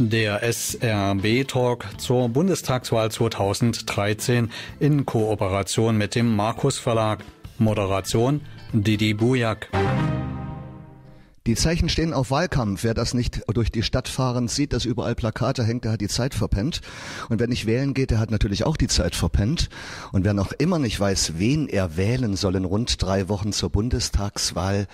Der SRB-Talk zur Bundestagswahl 2013 in Kooperation mit dem Markus Verlag. Moderation Didi Bujak. Die Zeichen stehen auf Wahlkampf. Wer das nicht durch die Stadt fahren sieht, dass überall Plakate hängt, der hat die Zeit verpennt. Und wer nicht wählen geht, der hat natürlich auch die Zeit verpennt. Und wer noch immer nicht weiß, wen er wählen soll in rund drei Wochen zur Bundestagswahl,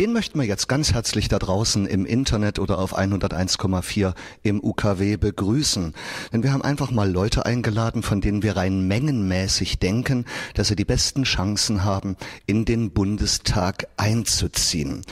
den möchten wir jetzt ganz herzlich da draußen im Internet oder auf 101,4 im UKW begrüßen. Denn wir haben einfach mal Leute eingeladen, von denen wir rein mengenmäßig denken, dass sie die besten Chancen haben, in den Bundestag einzuziehen.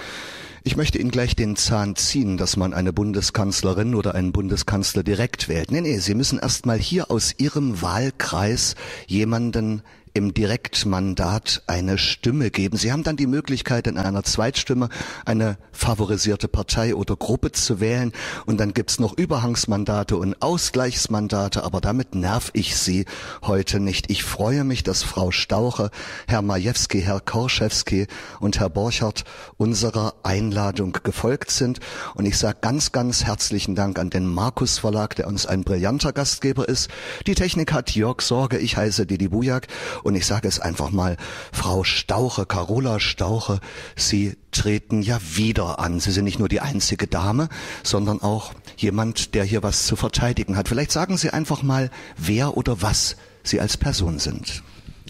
Ich möchte Ihnen gleich den Zahn ziehen, dass man eine Bundeskanzlerin oder einen Bundeskanzler direkt wählt. Nee, nee, Sie müssen erst mal hier aus Ihrem Wahlkreis jemanden im Direktmandat eine Stimme geben. Sie haben dann die Möglichkeit, in einer Zweitstimme eine favorisierte Partei oder Gruppe zu wählen. Und dann gibt's noch Überhangsmandate und Ausgleichsmandate. Aber damit nerv ich Sie heute nicht. Ich freue mich, dass Frau Stauche, Herr Majewski, Herr Korschewski und Herr Borchert unserer Einladung gefolgt sind. Und ich sage ganz, ganz herzlichen Dank an den Markus Verlag, der uns ein brillanter Gastgeber ist. Die Technik hat Jörg Sorge. Ich heiße Didi Bujak. Und ich sage es einfach mal, Frau Stauche, Carola Stauche, Sie treten ja wieder an. Sie sind nicht nur die einzige Dame, sondern auch jemand, der hier was zu verteidigen hat. Vielleicht sagen Sie einfach mal, wer oder was Sie als Person sind.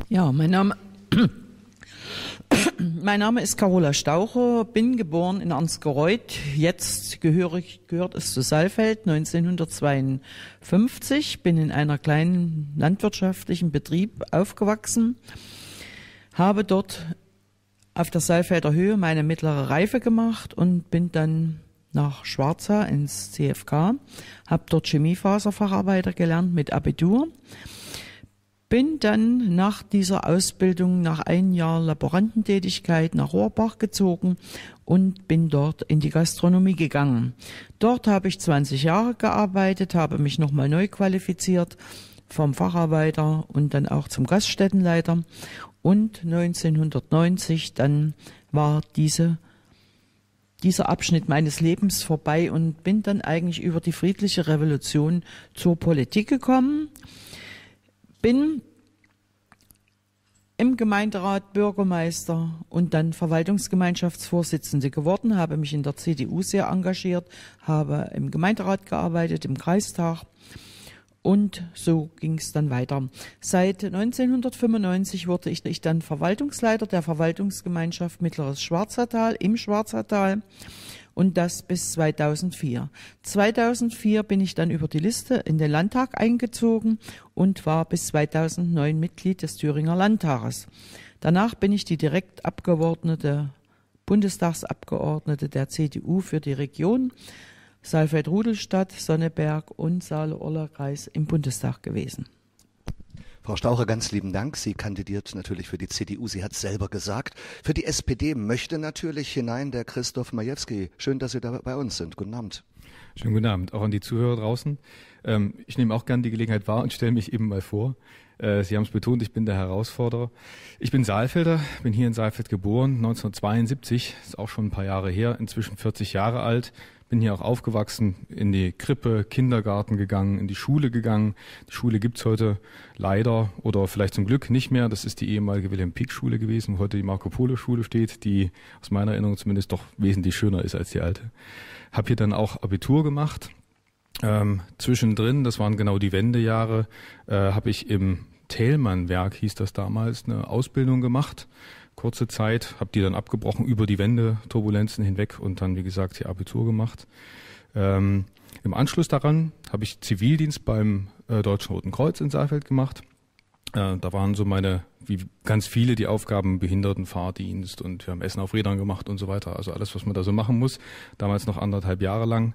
Ja, mein Name. Mein Name ist Carola Staucher, bin geboren in Ansgereuth. Jetzt gehörig, gehört es zu Saalfeld 1952. Bin in einer kleinen landwirtschaftlichen Betrieb aufgewachsen. Habe dort auf der Saalfelder Höhe meine mittlere Reife gemacht und bin dann nach Schwarza ins CFK. Habe dort Chemiefaserfacharbeiter gelernt mit Abitur bin dann nach dieser Ausbildung, nach einem Jahr Laborantentätigkeit nach Rohrbach gezogen und bin dort in die Gastronomie gegangen. Dort habe ich 20 Jahre gearbeitet, habe mich nochmal neu qualifiziert vom Facharbeiter und dann auch zum Gaststättenleiter. Und 1990 dann war diese dieser Abschnitt meines Lebens vorbei und bin dann eigentlich über die friedliche Revolution zur Politik gekommen bin im Gemeinderat Bürgermeister und dann Verwaltungsgemeinschaftsvorsitzende geworden, habe mich in der CDU sehr engagiert, habe im Gemeinderat gearbeitet, im Kreistag und so ging es dann weiter. Seit 1995 wurde ich, ich dann Verwaltungsleiter der Verwaltungsgemeinschaft Mittleres Schwarzertal im Schwarzertal und das bis 2004. 2004 bin ich dann über die Liste in den Landtag eingezogen und war bis 2009 Mitglied des Thüringer Landtages. Danach bin ich die Direktabgeordnete, Bundestagsabgeordnete der CDU für die Region Saalfeld-Rudelstadt, Sonneberg und Saale-Orla-Kreis im Bundestag gewesen. Frau Staucher, ganz lieben Dank. Sie kandidiert natürlich für die CDU. Sie hat selber gesagt. Für die SPD möchte natürlich hinein der Christoph Majewski. Schön, dass Sie da bei uns sind. Guten Abend. Schönen guten Abend, auch an die Zuhörer draußen. Ähm, ich nehme auch gern die Gelegenheit wahr und stelle mich eben mal vor. Äh, Sie haben es betont, ich bin der Herausforderer. Ich bin Saalfelder, bin hier in Saalfeld geboren, 1972, ist auch schon ein paar Jahre her, inzwischen 40 Jahre alt, bin hier auch aufgewachsen, in die Krippe, Kindergarten gegangen, in die Schule gegangen. Die Schule gibt's heute leider oder vielleicht zum Glück nicht mehr. Das ist die ehemalige Wilhelm Pieck Schule gewesen, wo heute die Marco Polo Schule steht, die aus meiner Erinnerung zumindest doch wesentlich schöner ist als die alte. Hab hier dann auch Abitur gemacht. Ähm, zwischendrin, das waren genau die Wendejahre, äh, habe ich im Thälmann-Werk, hieß das damals, eine Ausbildung gemacht kurze Zeit, habe die dann abgebrochen über die Wende, Turbulenzen hinweg und dann, wie gesagt, hier Abitur gemacht. Ähm, Im Anschluss daran habe ich Zivildienst beim äh, Deutschen Roten Kreuz in Saalfeld gemacht. Äh, da waren so meine, wie ganz viele, die Aufgaben Behindertenfahrdienst und wir haben Essen auf Rädern gemacht und so weiter. Also alles, was man da so machen muss. Damals noch anderthalb Jahre lang.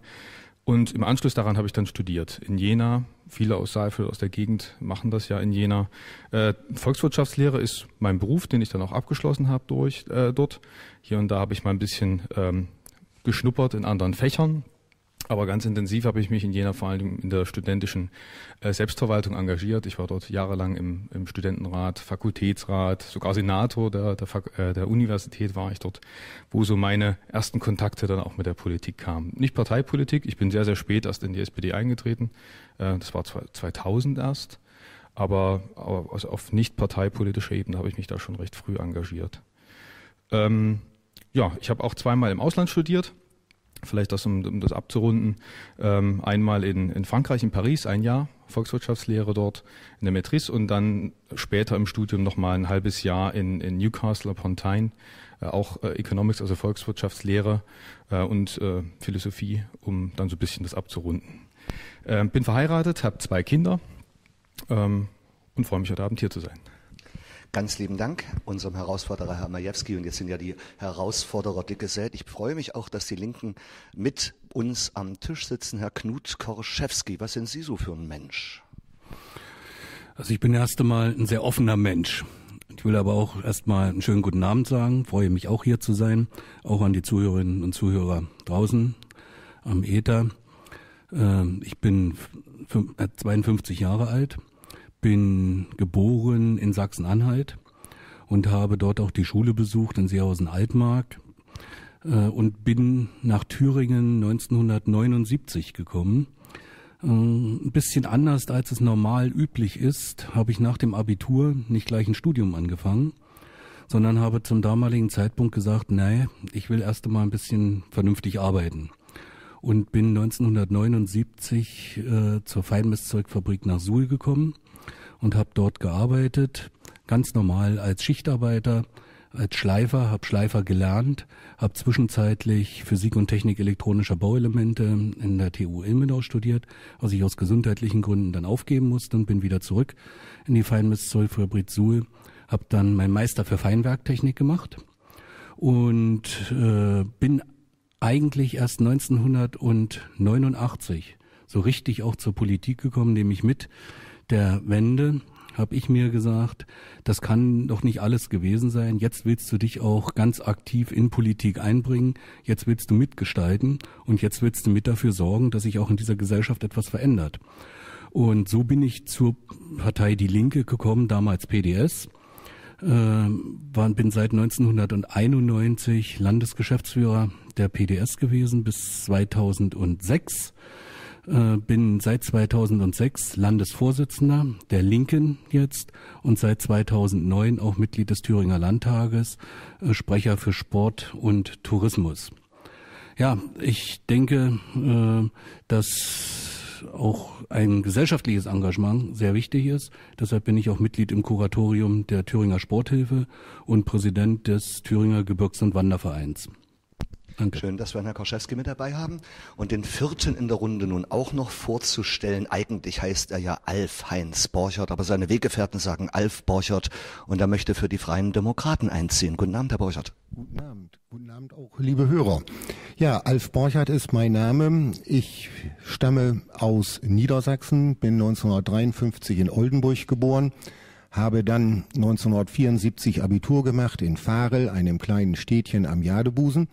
Und im Anschluss daran habe ich dann studiert in Jena. Viele aus Seifel, aus der Gegend machen das ja in Jena. Äh, Volkswirtschaftslehre ist mein Beruf, den ich dann auch abgeschlossen habe durch äh, dort. Hier und da habe ich mal ein bisschen ähm, geschnuppert in anderen Fächern. Aber ganz intensiv habe ich mich in Jena vor allem in der studentischen äh, Selbstverwaltung engagiert. Ich war dort jahrelang im, im Studentenrat, Fakultätsrat, sogar Senator der, der, äh, der Universität war ich dort, wo so meine ersten Kontakte dann auch mit der Politik kamen. Nicht Parteipolitik, ich bin sehr, sehr spät erst in die SPD eingetreten. Äh, das war 2000 erst. Aber, also auf nicht parteipolitischer Ebene habe ich mich da schon recht früh engagiert. Ähm, ja, ich habe auch zweimal im Ausland studiert Vielleicht das, um, um das abzurunden. Ähm, einmal in, in Frankreich, in Paris, ein Jahr Volkswirtschaftslehre dort in der Matrice und dann später im Studium nochmal ein halbes Jahr in, in Newcastle upon Tyne, äh, auch äh, Economics, also Volkswirtschaftslehre äh, und äh, Philosophie, um dann so ein bisschen das abzurunden. Ähm, bin verheiratet, habe zwei Kinder ähm, und freue mich heute Abend hier zu sein. Ganz lieben Dank unserem Herausforderer Herr Majewski. Und jetzt sind ja die Herausforderer dick gesät. Ich freue mich auch, dass die Linken mit uns am Tisch sitzen. Herr Knut Korschewski, was sind Sie so für ein Mensch? Also ich bin erst einmal ein sehr offener Mensch. Ich will aber auch erstmal einen schönen guten Abend sagen. Freue mich auch hier zu sein. Auch an die Zuhörerinnen und Zuhörer draußen am Äther. Ähm, ich bin 52 äh, Jahre alt bin geboren in Sachsen-Anhalt und habe dort auch die Schule besucht in Seehausen-Altmark äh, und bin nach Thüringen 1979 gekommen. Äh, ein bisschen anders, als es normal üblich ist, habe ich nach dem Abitur nicht gleich ein Studium angefangen, sondern habe zum damaligen Zeitpunkt gesagt, nee, ich will erst einmal ein bisschen vernünftig arbeiten und bin 1979 äh, zur Feinmesszeugfabrik nach Suhl gekommen und habe dort gearbeitet, ganz normal als Schichtarbeiter, als Schleifer, habe Schleifer gelernt, habe zwischenzeitlich Physik und Technik elektronischer Bauelemente in der TU Ilmenau studiert, was ich aus gesundheitlichen Gründen dann aufgeben musste und bin wieder zurück in die Feinmesszollfabrik Suhl, habe dann meinen Meister für Feinwerktechnik gemacht und äh, bin eigentlich erst 1989 so richtig auch zur Politik gekommen, nämlich mit der Wende habe ich mir gesagt, das kann doch nicht alles gewesen sein. Jetzt willst du dich auch ganz aktiv in Politik einbringen. Jetzt willst du mitgestalten und jetzt willst du mit dafür sorgen, dass sich auch in dieser Gesellschaft etwas verändert. Und so bin ich zur Partei Die Linke gekommen, damals PDS. Äh, war, bin seit 1991 Landesgeschäftsführer der PDS gewesen bis 2006 äh, bin seit 2006 Landesvorsitzender der Linken jetzt und seit 2009 auch Mitglied des Thüringer Landtages, äh, Sprecher für Sport und Tourismus. Ja, ich denke, äh, dass auch ein gesellschaftliches Engagement sehr wichtig ist. Deshalb bin ich auch Mitglied im Kuratorium der Thüringer Sporthilfe und Präsident des Thüringer Gebirgs- und Wandervereins. Danke. Schön, dass wir Herrn Koschewski mit dabei haben. Und den vierten in der Runde nun auch noch vorzustellen. Eigentlich heißt er ja Alf Heinz Borchert, aber seine Weggefährten sagen Alf Borchert und er möchte für die Freien Demokraten einziehen. Guten Abend, Herr Borchert. Guten Abend. Guten Abend auch, liebe Hörer. Ja, Alf Borchert ist mein Name. Ich stamme aus Niedersachsen, bin 1953 in Oldenburg geboren habe dann 1974 Abitur gemacht in Farel, einem kleinen Städtchen am Jadebusen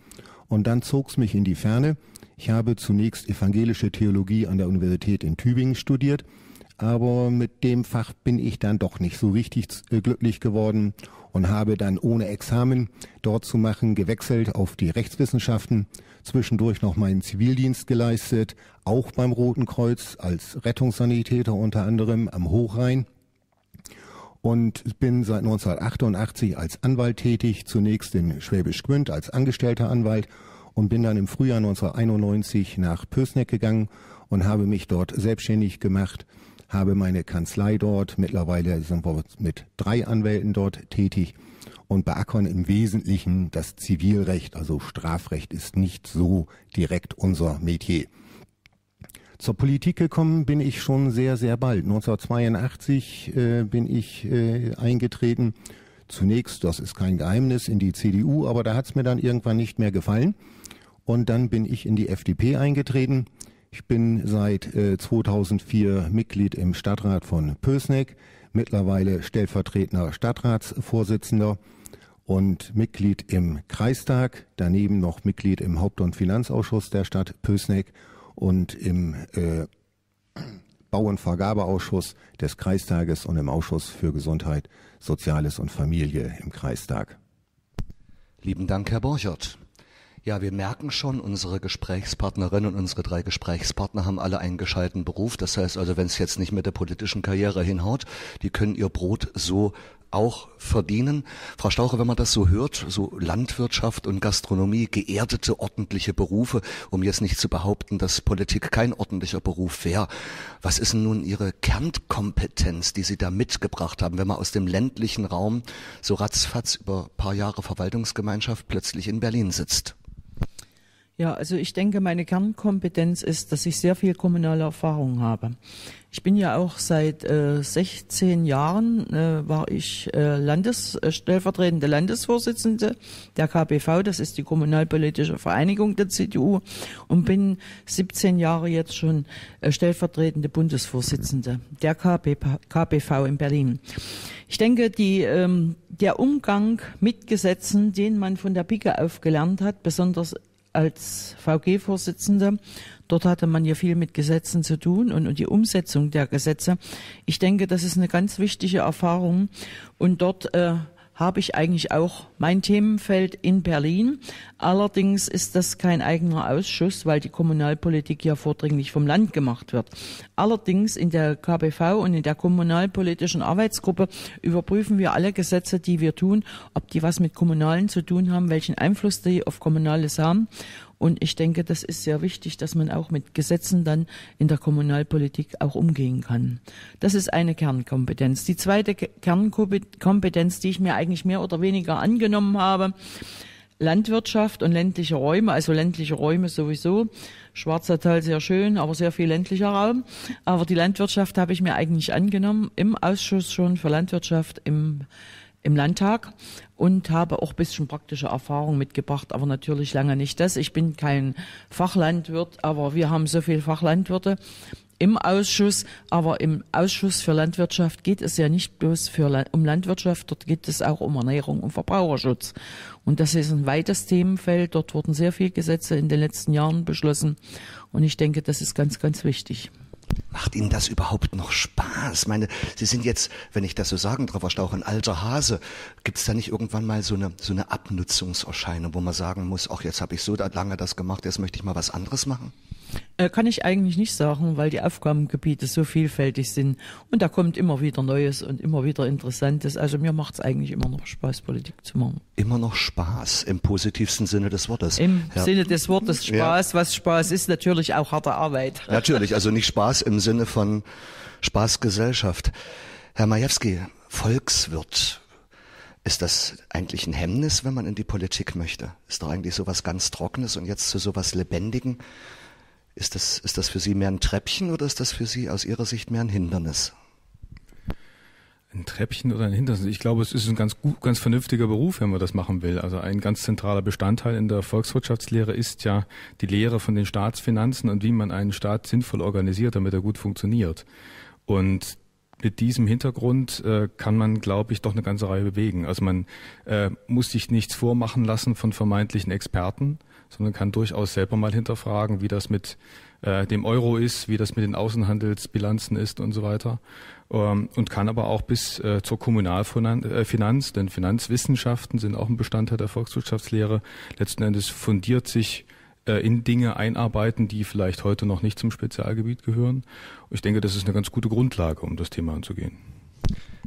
und dann zog's mich in die Ferne. Ich habe zunächst evangelische Theologie an der Universität in Tübingen studiert, aber mit dem Fach bin ich dann doch nicht so richtig äh, glücklich geworden und habe dann ohne Examen dort zu machen gewechselt auf die Rechtswissenschaften, zwischendurch noch meinen Zivildienst geleistet, auch beim Roten Kreuz als Rettungssanitäter unter anderem am Hochrhein und bin seit 1988 als Anwalt tätig, zunächst in Schwäbisch Gmünd als angestellter Anwalt und bin dann im Frühjahr 1991 nach Pösneck gegangen und habe mich dort selbstständig gemacht, habe meine Kanzlei dort, mittlerweile sind wir mit drei Anwälten dort tätig und beackern im Wesentlichen das Zivilrecht, also Strafrecht ist nicht so direkt unser Metier. Zur Politik gekommen bin ich schon sehr, sehr bald. 1982 äh, bin ich äh, eingetreten. Zunächst, das ist kein Geheimnis, in die CDU, aber da hat es mir dann irgendwann nicht mehr gefallen. Und dann bin ich in die FDP eingetreten. Ich bin seit äh, 2004 Mitglied im Stadtrat von Pösneck, mittlerweile stellvertretender Stadtratsvorsitzender und Mitglied im Kreistag, daneben noch Mitglied im Haupt- und Finanzausschuss der Stadt Pösneck und im äh, Bau- und Vergabeausschuss des Kreistages und im Ausschuss für Gesundheit, Soziales und Familie im Kreistag. Lieben Dank, Herr Borchert. Ja, wir merken schon, unsere Gesprächspartnerinnen und unsere drei Gesprächspartner haben alle einen gescheiten Beruf. Das heißt also, wenn es jetzt nicht mit der politischen Karriere hinhaut, die können ihr Brot so auch verdienen. Frau Staucher, wenn man das so hört, so Landwirtschaft und Gastronomie, geerdete, ordentliche Berufe, um jetzt nicht zu behaupten, dass Politik kein ordentlicher Beruf wäre. Was ist denn nun Ihre Kernkompetenz, die Sie da mitgebracht haben, wenn man aus dem ländlichen Raum so ratzfatz über paar Jahre Verwaltungsgemeinschaft plötzlich in Berlin sitzt? Ja, also ich denke, meine Kernkompetenz ist, dass ich sehr viel kommunale Erfahrung habe. Ich bin ja auch seit äh, 16 Jahren äh, war ich äh, Landes, äh, stellvertretende Landesvorsitzende der KBV, das ist die Kommunalpolitische Vereinigung der CDU, und bin 17 Jahre jetzt schon äh, stellvertretende Bundesvorsitzende der KBV, KBV in Berlin. Ich denke, die, ähm, der Umgang mit Gesetzen, den man von der Pike auf gelernt hat, besonders als VG-Vorsitzende. Dort hatte man ja viel mit Gesetzen zu tun und, und die Umsetzung der Gesetze. Ich denke, das ist eine ganz wichtige Erfahrung. Und dort äh, habe ich eigentlich auch mein Themenfeld in Berlin. Allerdings ist das kein eigener Ausschuss, weil die Kommunalpolitik ja vordringlich vom Land gemacht wird. Allerdings in der KBV und in der kommunalpolitischen Arbeitsgruppe überprüfen wir alle Gesetze, die wir tun, ob die was mit Kommunalen zu tun haben, welchen Einfluss die auf Kommunales haben. Und ich denke, das ist sehr wichtig, dass man auch mit Gesetzen dann in der Kommunalpolitik auch umgehen kann. Das ist eine Kernkompetenz. Die zweite Kernkompetenz, die ich mir eigentlich mehr oder weniger angenommen habe, Landwirtschaft und ländliche Räume, also ländliche Räume sowieso. Schwarzer Tal sehr schön, aber sehr viel ländlicher Raum. Aber die Landwirtschaft habe ich mir eigentlich angenommen im Ausschuss schon für Landwirtschaft im im Landtag und habe auch bisschen praktische Erfahrung mitgebracht, aber natürlich lange nicht das. Ich bin kein Fachlandwirt, aber wir haben so viele Fachlandwirte im Ausschuss, aber im Ausschuss für Landwirtschaft geht es ja nicht bloß für, um Landwirtschaft, dort geht es auch um Ernährung und Verbraucherschutz. Und das ist ein weites Themenfeld. Dort wurden sehr viele Gesetze in den letzten Jahren beschlossen. Und ich denke, das ist ganz, ganz wichtig. Macht Ihnen das überhaupt noch Spaß? meine, Sie sind jetzt, wenn ich das so sagen darf, auch ein alter Hase. Gibt es da nicht irgendwann mal so eine, so eine Abnutzungserscheinung, wo man sagen muss, ach, jetzt habe ich so lange das gemacht, jetzt möchte ich mal was anderes machen? Äh, kann ich eigentlich nicht sagen, weil die Aufgabengebiete so vielfältig sind und da kommt immer wieder Neues und immer wieder Interessantes. Also mir macht es eigentlich immer noch Spaß, Politik zu machen. Immer noch Spaß im positivsten Sinne des Wortes. Im ja. Sinne des Wortes Spaß. Ja. Was Spaß ist, natürlich auch harte Arbeit. Natürlich, also nicht Spaß im Sinne von Spaßgesellschaft. Herr Majewski, Volkswirt, ist das eigentlich ein Hemmnis, wenn man in die Politik möchte? Ist doch eigentlich sowas ganz Trockenes und jetzt zu sowas Lebendigen? Ist das, ist das für Sie mehr ein Treppchen oder ist das für Sie aus Ihrer Sicht mehr ein Hindernis? Ein Treppchen oder ein Hindernis. Ich glaube, es ist ein ganz gut, ganz vernünftiger Beruf, wenn man das machen will. Also ein ganz zentraler Bestandteil in der Volkswirtschaftslehre ist ja die Lehre von den Staatsfinanzen und wie man einen Staat sinnvoll organisiert, damit er gut funktioniert. Und mit diesem Hintergrund äh, kann man, glaube ich, doch eine ganze Reihe bewegen. Also man äh, muss sich nichts vormachen lassen von vermeintlichen Experten, sondern kann durchaus selber mal hinterfragen, wie das mit äh, dem Euro ist, wie das mit den Außenhandelsbilanzen ist und so weiter. Ähm, und kann aber auch bis äh, zur Kommunalfinanz, äh, denn Finanzwissenschaften sind auch ein Bestandteil der Volkswirtschaftslehre, letzten Endes fundiert sich äh, in Dinge einarbeiten, die vielleicht heute noch nicht zum Spezialgebiet gehören. Ich denke, das ist eine ganz gute Grundlage, um das Thema anzugehen.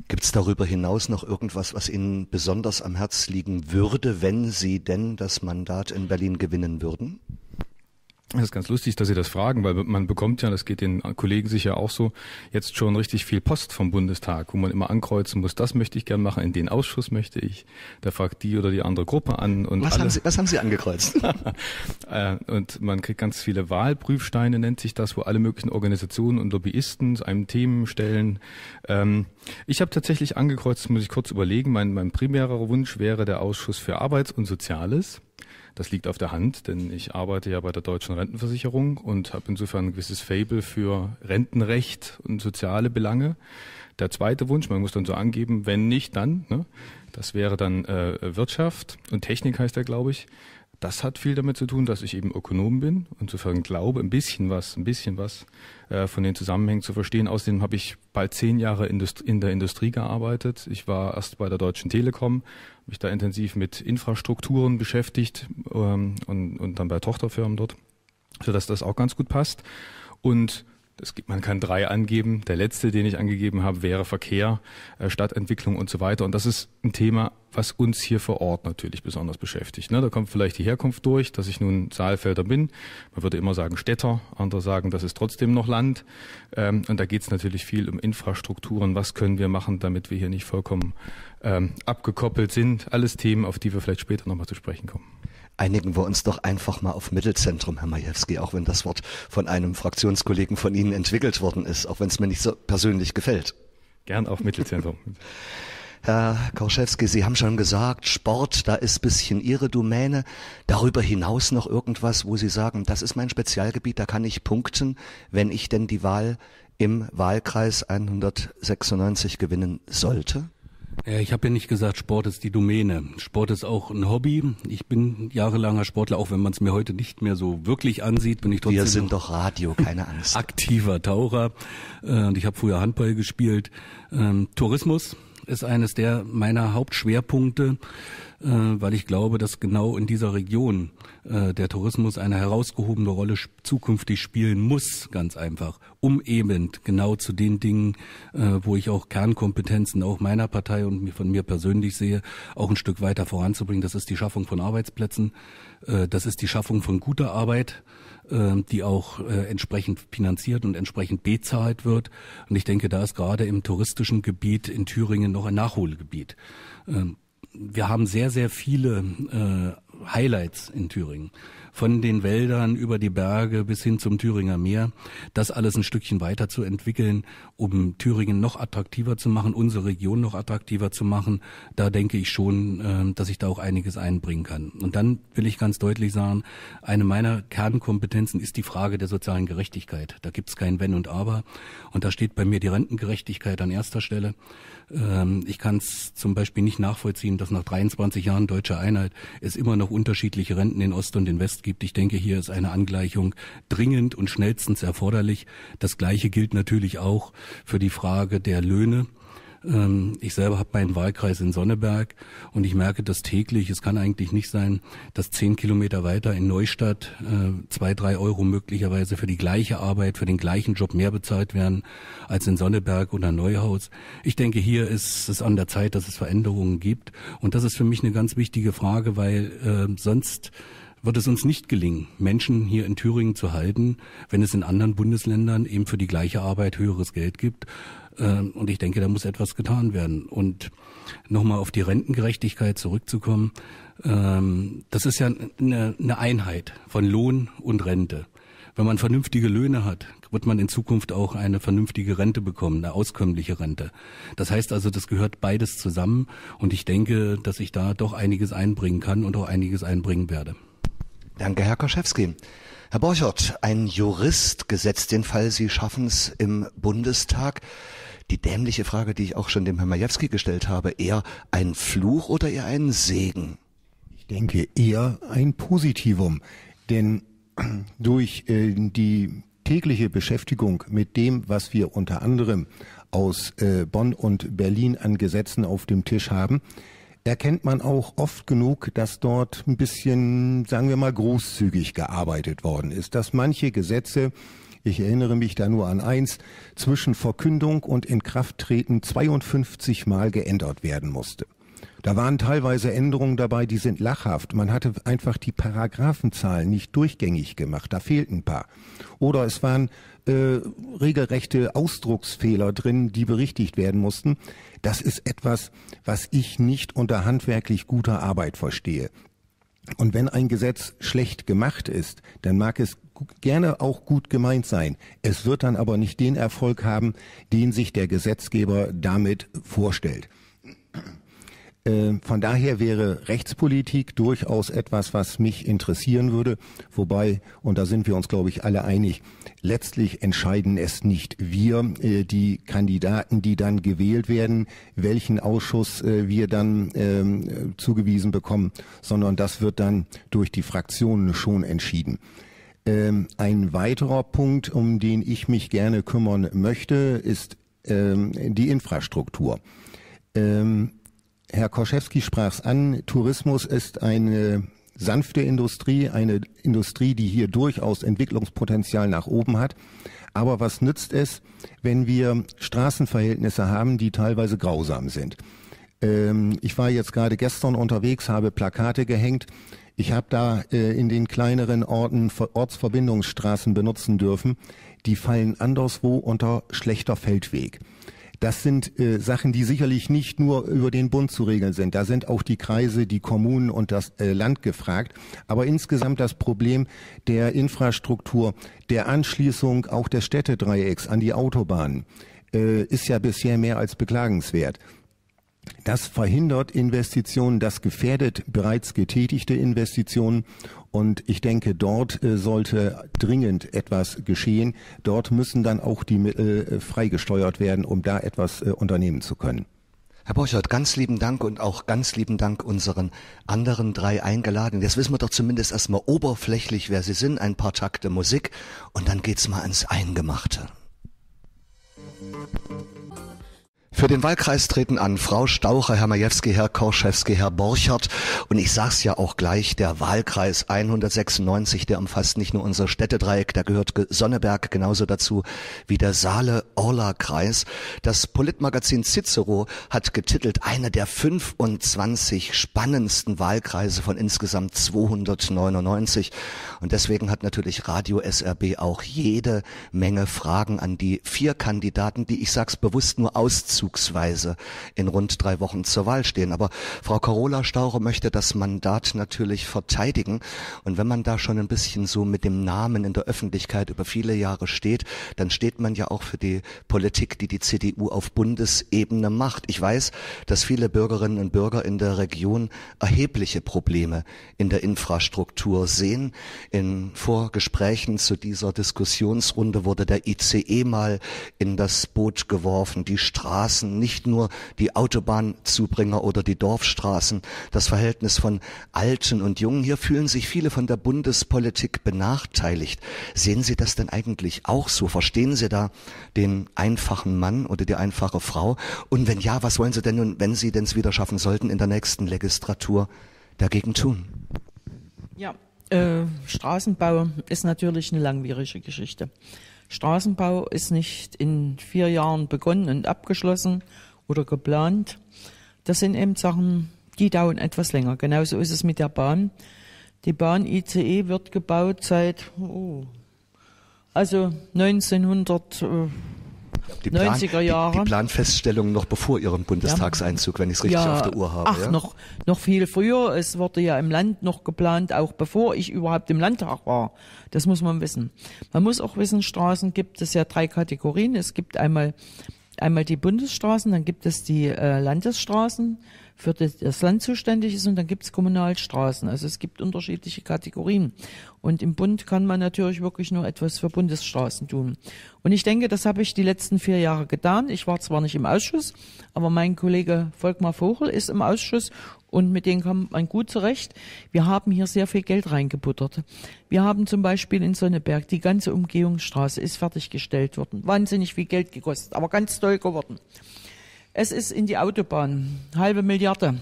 Gibt es darüber hinaus noch irgendwas, was Ihnen besonders am Herz liegen würde, wenn Sie denn das Mandat in Berlin gewinnen würden? Das ist ganz lustig, dass Sie das fragen, weil man bekommt ja, das geht den Kollegen sicher auch so, jetzt schon richtig viel Post vom Bundestag, wo man immer ankreuzen muss, das möchte ich gern machen, in den Ausschuss möchte ich. Da fragt die oder die andere Gruppe an. Und was, alle, haben, Sie, was haben Sie angekreuzt? Äh, und man kriegt ganz viele Wahlprüfsteine, nennt sich das, wo alle möglichen Organisationen und Lobbyisten einem Themen stellen. Ähm, ich habe tatsächlich angekreuzt, muss ich kurz überlegen, mein, mein primärer Wunsch wäre der Ausschuss für Arbeits- und Soziales. Das liegt auf der Hand, denn ich arbeite ja bei der deutschen Rentenversicherung und habe insofern ein gewisses Fable für Rentenrecht und soziale Belange. Der zweite Wunsch, man muss dann so angeben, wenn nicht, dann. Ne? Das wäre dann äh, Wirtschaft und Technik heißt er, glaube ich. Das hat viel damit zu tun, dass ich eben Ökonom bin und insofern glaube, ein bisschen was, ein bisschen was äh, von den Zusammenhängen zu verstehen. Außerdem habe ich bald zehn Jahre in der Industrie gearbeitet. Ich war erst bei der Deutschen Telekom, mich da intensiv mit Infrastrukturen beschäftigt ähm, und, und dann bei Tochterfirmen dort, sodass das auch ganz gut passt. Und es gibt, man kann drei angeben. Der letzte, den ich angegeben habe, wäre Verkehr, äh, Stadtentwicklung und so weiter. Und das ist ein Thema, was uns hier vor Ort natürlich besonders beschäftigt. Ne? Da kommt vielleicht die Herkunft durch, dass ich nun Saalfelder bin. Man würde immer sagen Städter, andere sagen, das ist trotzdem noch Land. Ähm, und da geht es natürlich viel um Infrastrukturen. Was können wir machen, damit wir hier nicht vollkommen ähm, abgekoppelt sind? Alles Themen, auf die wir vielleicht später nochmal zu sprechen kommen einigen wir uns doch einfach mal auf Mittelzentrum, Herr Majewski, auch wenn das Wort von einem Fraktionskollegen von Ihnen entwickelt worden ist, auch wenn es mir nicht so persönlich gefällt. Gern auf Mittelzentrum. Herr Korschewski, Sie haben schon gesagt, Sport, da ist bisschen Ihre Domäne. Darüber hinaus noch irgendwas, wo Sie sagen, das ist mein Spezialgebiet, da kann ich punkten, wenn ich denn die Wahl im Wahlkreis 196 gewinnen sollte? Ja, ich habe ja nicht gesagt, Sport ist die Domäne. Sport ist auch ein Hobby. Ich bin jahrelanger Sportler, auch wenn man es mir heute nicht mehr so wirklich ansieht, bin ich trotzdem. Wir sind doch Radio, keine Angst. Aktiver Taucher. Äh, und ich habe früher Handball gespielt. Ähm, Tourismus ist eines der meiner Hauptschwerpunkte, äh, weil ich glaube, dass genau in dieser Region äh, der Tourismus eine herausgehobene Rolle zukünftig spielen muss, ganz einfach, um eben genau zu den Dingen, äh, wo ich auch Kernkompetenzen auch meiner Partei und von mir persönlich sehe, auch ein Stück weiter voranzubringen. Das ist die Schaffung von Arbeitsplätzen, äh, das ist die Schaffung von guter Arbeit, äh, die auch äh, entsprechend finanziert und entsprechend bezahlt wird. Und ich denke, da ist gerade im touristischen Gebiet in Thüringen noch ein Nachholgebiet. Wir haben sehr, sehr viele äh, Highlights in Thüringen von den Wäldern über die Berge bis hin zum Thüringer Meer, das alles ein Stückchen weiter zu entwickeln, um Thüringen noch attraktiver zu machen, unsere Region noch attraktiver zu machen, da denke ich schon, äh, dass ich da auch einiges einbringen kann. Und dann will ich ganz deutlich sagen, eine meiner Kernkompetenzen ist die Frage der sozialen Gerechtigkeit. Da gibt es kein Wenn und Aber. Und da steht bei mir die Rentengerechtigkeit an erster Stelle. Ähm, ich kann es zum Beispiel nicht nachvollziehen, dass nach 23 Jahren deutscher Einheit es immer noch unterschiedliche Renten in Ost und in West gibt. Ich denke, hier ist eine Angleichung dringend und schnellstens erforderlich. Das Gleiche gilt natürlich auch für die Frage der Löhne. Ähm, ich selber habe meinen Wahlkreis in Sonneberg und ich merke das täglich. Es kann eigentlich nicht sein, dass zehn Kilometer weiter in Neustadt äh, zwei, drei Euro möglicherweise für die gleiche Arbeit, für den gleichen Job mehr bezahlt werden als in Sonneberg oder Neuhaus. Ich denke, hier ist es an der Zeit, dass es Veränderungen gibt. Und das ist für mich eine ganz wichtige Frage, weil äh, sonst wird es uns nicht gelingen, Menschen hier in Thüringen zu halten, wenn es in anderen Bundesländern eben für die gleiche Arbeit höheres Geld gibt. Ähm, und ich denke, da muss etwas getan werden. Und nochmal auf die Rentengerechtigkeit zurückzukommen. Ähm, das ist ja eine, Einheit von Lohn und Rente. Wenn man vernünftige Löhne hat, wird man in Zukunft auch eine vernünftige Rente bekommen, eine auskömmliche Rente. Das heißt also, das gehört beides zusammen und ich denke, dass ich da doch einiges einbringen kann und auch einiges einbringen werde. Danke, Herr Koschewski. Herr Borchert, ein Jurist, gesetzt den Fall, Sie schaffen es im Bundestag. Die dämliche Frage, die ich auch schon dem Herrn Majewski gestellt habe, eher ein Fluch oder eher ein Segen? Ich denke eher ein Positivum, denn durch äh, die tägliche Beschäftigung mit dem, was wir unter anderem aus äh, Bonn und Berlin an Gesetzen auf dem Tisch haben, erkennt man auch oft genug, dass dort ein bisschen, sagen wir mal, großzügig gearbeitet worden ist, dass manche Gesetze ich erinnere mich da nur an eins, zwischen Verkündung und Inkrafttreten 52 Mal geändert werden musste. Da waren teilweise Änderungen dabei, die sind lachhaft. Man hatte einfach die Paragraphenzahlen nicht durchgängig gemacht. Da fehlten ein paar. Oder es waren äh, regelrechte Ausdrucksfehler drin, die berichtigt werden mussten. Das ist etwas, was ich nicht unter handwerklich guter Arbeit verstehe. Und wenn ein Gesetz schlecht gemacht ist, dann mag es gerne auch gut gemeint sein. Es wird dann aber nicht den Erfolg haben, den sich der Gesetzgeber damit vorstellt. Äh, von daher wäre Rechtspolitik durchaus etwas, was mich interessieren würde. Wobei, und da sind wir uns, glaube ich, alle einig, letztlich entscheiden es nicht wir, äh, die Kandidaten, die dann gewählt werden, welchen Ausschuss äh, wir dann ähm, zugewiesen bekommen, sondern das wird dann durch die Fraktionen schon entschieden. Ähm, ein weiterer Punkt, um den ich mich gerne kümmern möchte, ist ähm, die Infrastruktur. Herr Koschewski sprach es an, Tourismus ist eine sanfte Industrie, eine Industrie, die hier durchaus Entwicklungspotenzial nach oben hat. Aber was nützt es, wenn wir Straßenverhältnisse haben, die teilweise grausam sind? Ähm, ich war jetzt gerade gestern unterwegs, habe Plakate gehängt. Ich habe da äh, in den kleineren Orten Ortsverbindungsstraßen benutzen dürfen. Die fallen anderswo unter schlechter Feldweg. Das sind äh, Sachen, die sicherlich nicht nur über den Bund zu regeln sind. Da sind auch die Kreise, die Kommunen und das äh, Land gefragt. Aber insgesamt das Problem der Infrastruktur, der Anschließung auch des Städtedreiecks an die Autobahnen äh, ist ja bisher mehr als beklagenswert. Das verhindert Investitionen, das gefährdet bereits getätigte Investitionen und ich denke, dort äh, sollte dringend etwas geschehen. Dort müssen dann auch die Mittel äh, freigesteuert werden, um da etwas äh, unternehmen zu können. Herr Borchert, ganz lieben Dank und auch ganz lieben Dank unseren anderen drei Eingeladenen. Jetzt wissen wir doch zumindest erstmal oberflächlich, wer sie sind, ein paar Takte Musik und dann geht's mal ans Eingemachte. Für den Wahlkreis treten an Frau Staucher, Herr Majewski, Herr Korschewski, Herr Borchert. Und ich sag's ja auch gleich, der Wahlkreis 196, der umfasst nicht nur unser Städtedreieck, da gehört Sonneberg genauso dazu wie der Saale-Orla-Kreis. Das Politmagazin Cicero hat getitelt, einer der 25 spannendsten Wahlkreise von insgesamt 299. Und deswegen hat natürlich Radio SRB auch jede Menge Fragen an die vier Kandidaten, die ich sag's bewusst nur auszu vorzugsweise in rund drei Wochen zur Wahl stehen. Aber Frau Carola Staurer möchte das Mandat natürlich verteidigen. Und wenn man da schon ein bisschen so mit dem Namen in der Öffentlichkeit über viele Jahre steht, dann steht man ja auch für die Politik, die die CDU auf Bundesebene macht. Ich weiß, dass viele Bürgerinnen und Bürger in der Region erhebliche Probleme in der Infrastruktur sehen. In Vorgesprächen zu dieser Diskussionsrunde wurde der ICE mal in das Boot geworfen, die Straße Straßen, nicht nur die Autobahnzubringer oder die Dorfstraßen, das Verhältnis von Alten und Jungen. Hier fühlen sich viele von der Bundespolitik benachteiligt. Sehen Sie das denn eigentlich auch so? Verstehen Sie da den einfachen Mann oder die einfache Frau? Und wenn ja, was wollen Sie denn nun, wenn Sie denn es wieder schaffen sollten, in der nächsten Legislatur dagegen tun? Ja, äh, Straßenbau ist natürlich eine langwierige Geschichte. Straßenbau ist nicht in vier Jahren begonnen und abgeschlossen oder geplant. Das sind eben Sachen, die dauern etwas länger. Genauso ist es mit der Bahn. Die Bahn ICE wird gebaut seit, oh, also 1900, die Plan, 90er Jahre. Die, die Planfeststellung noch bevor Ihrem Bundestagseinzug, wenn ich es richtig ja, auf der Uhr habe. Ach, ja? noch, noch viel früher. Es wurde ja im Land noch geplant, auch bevor ich überhaupt im Landtag war. Das muss man wissen. Man muss auch wissen, Straßen gibt es ja drei Kategorien. Es gibt einmal einmal die Bundesstraßen, dann gibt es die äh, Landesstraßen, für das, das Land zuständig ist und dann gibt es Kommunalstraßen. Also es gibt unterschiedliche Kategorien. Und im Bund kann man natürlich wirklich nur etwas für Bundesstraßen tun. Und ich denke, das habe ich die letzten vier Jahre getan. Ich war zwar nicht im Ausschuss, aber mein Kollege Volkmar Vogel ist im Ausschuss und mit denen kommt man gut zurecht. Wir haben hier sehr viel Geld reingebuttert. Wir haben zum Beispiel in Sonneberg die ganze Umgehungsstraße ist fertiggestellt worden. Wahnsinnig viel Geld gekostet, aber ganz toll geworden. Es ist in die Autobahn, halbe Milliarde.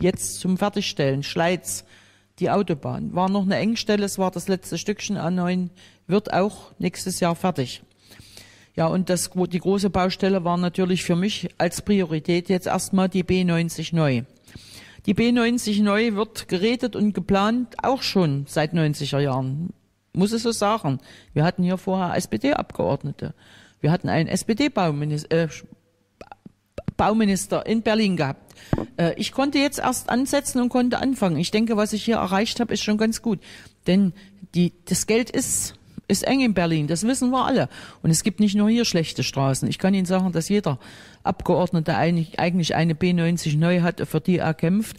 Jetzt zum Fertigstellen, Schleiz, die Autobahn. War noch eine Engstelle, es war das letzte Stückchen A9, wird auch nächstes Jahr fertig. Ja, und das, die große Baustelle war natürlich für mich als Priorität jetzt erstmal die B90 neu. Die B90 neu wird geredet und geplant, auch schon seit 90er Jahren. Muss es so sagen. Wir hatten hier vorher SPD-Abgeordnete. Wir hatten einen SPD-Bauminister, äh, Bauminister in Berlin gehabt. Äh, ich konnte jetzt erst ansetzen und konnte anfangen. Ich denke, was ich hier erreicht habe, ist schon ganz gut. Denn die, das Geld ist ist eng in Berlin, das wissen wir alle. Und es gibt nicht nur hier schlechte Straßen. Ich kann Ihnen sagen, dass jeder Abgeordnete eigentlich eine B90 neu hat, für die er kämpft.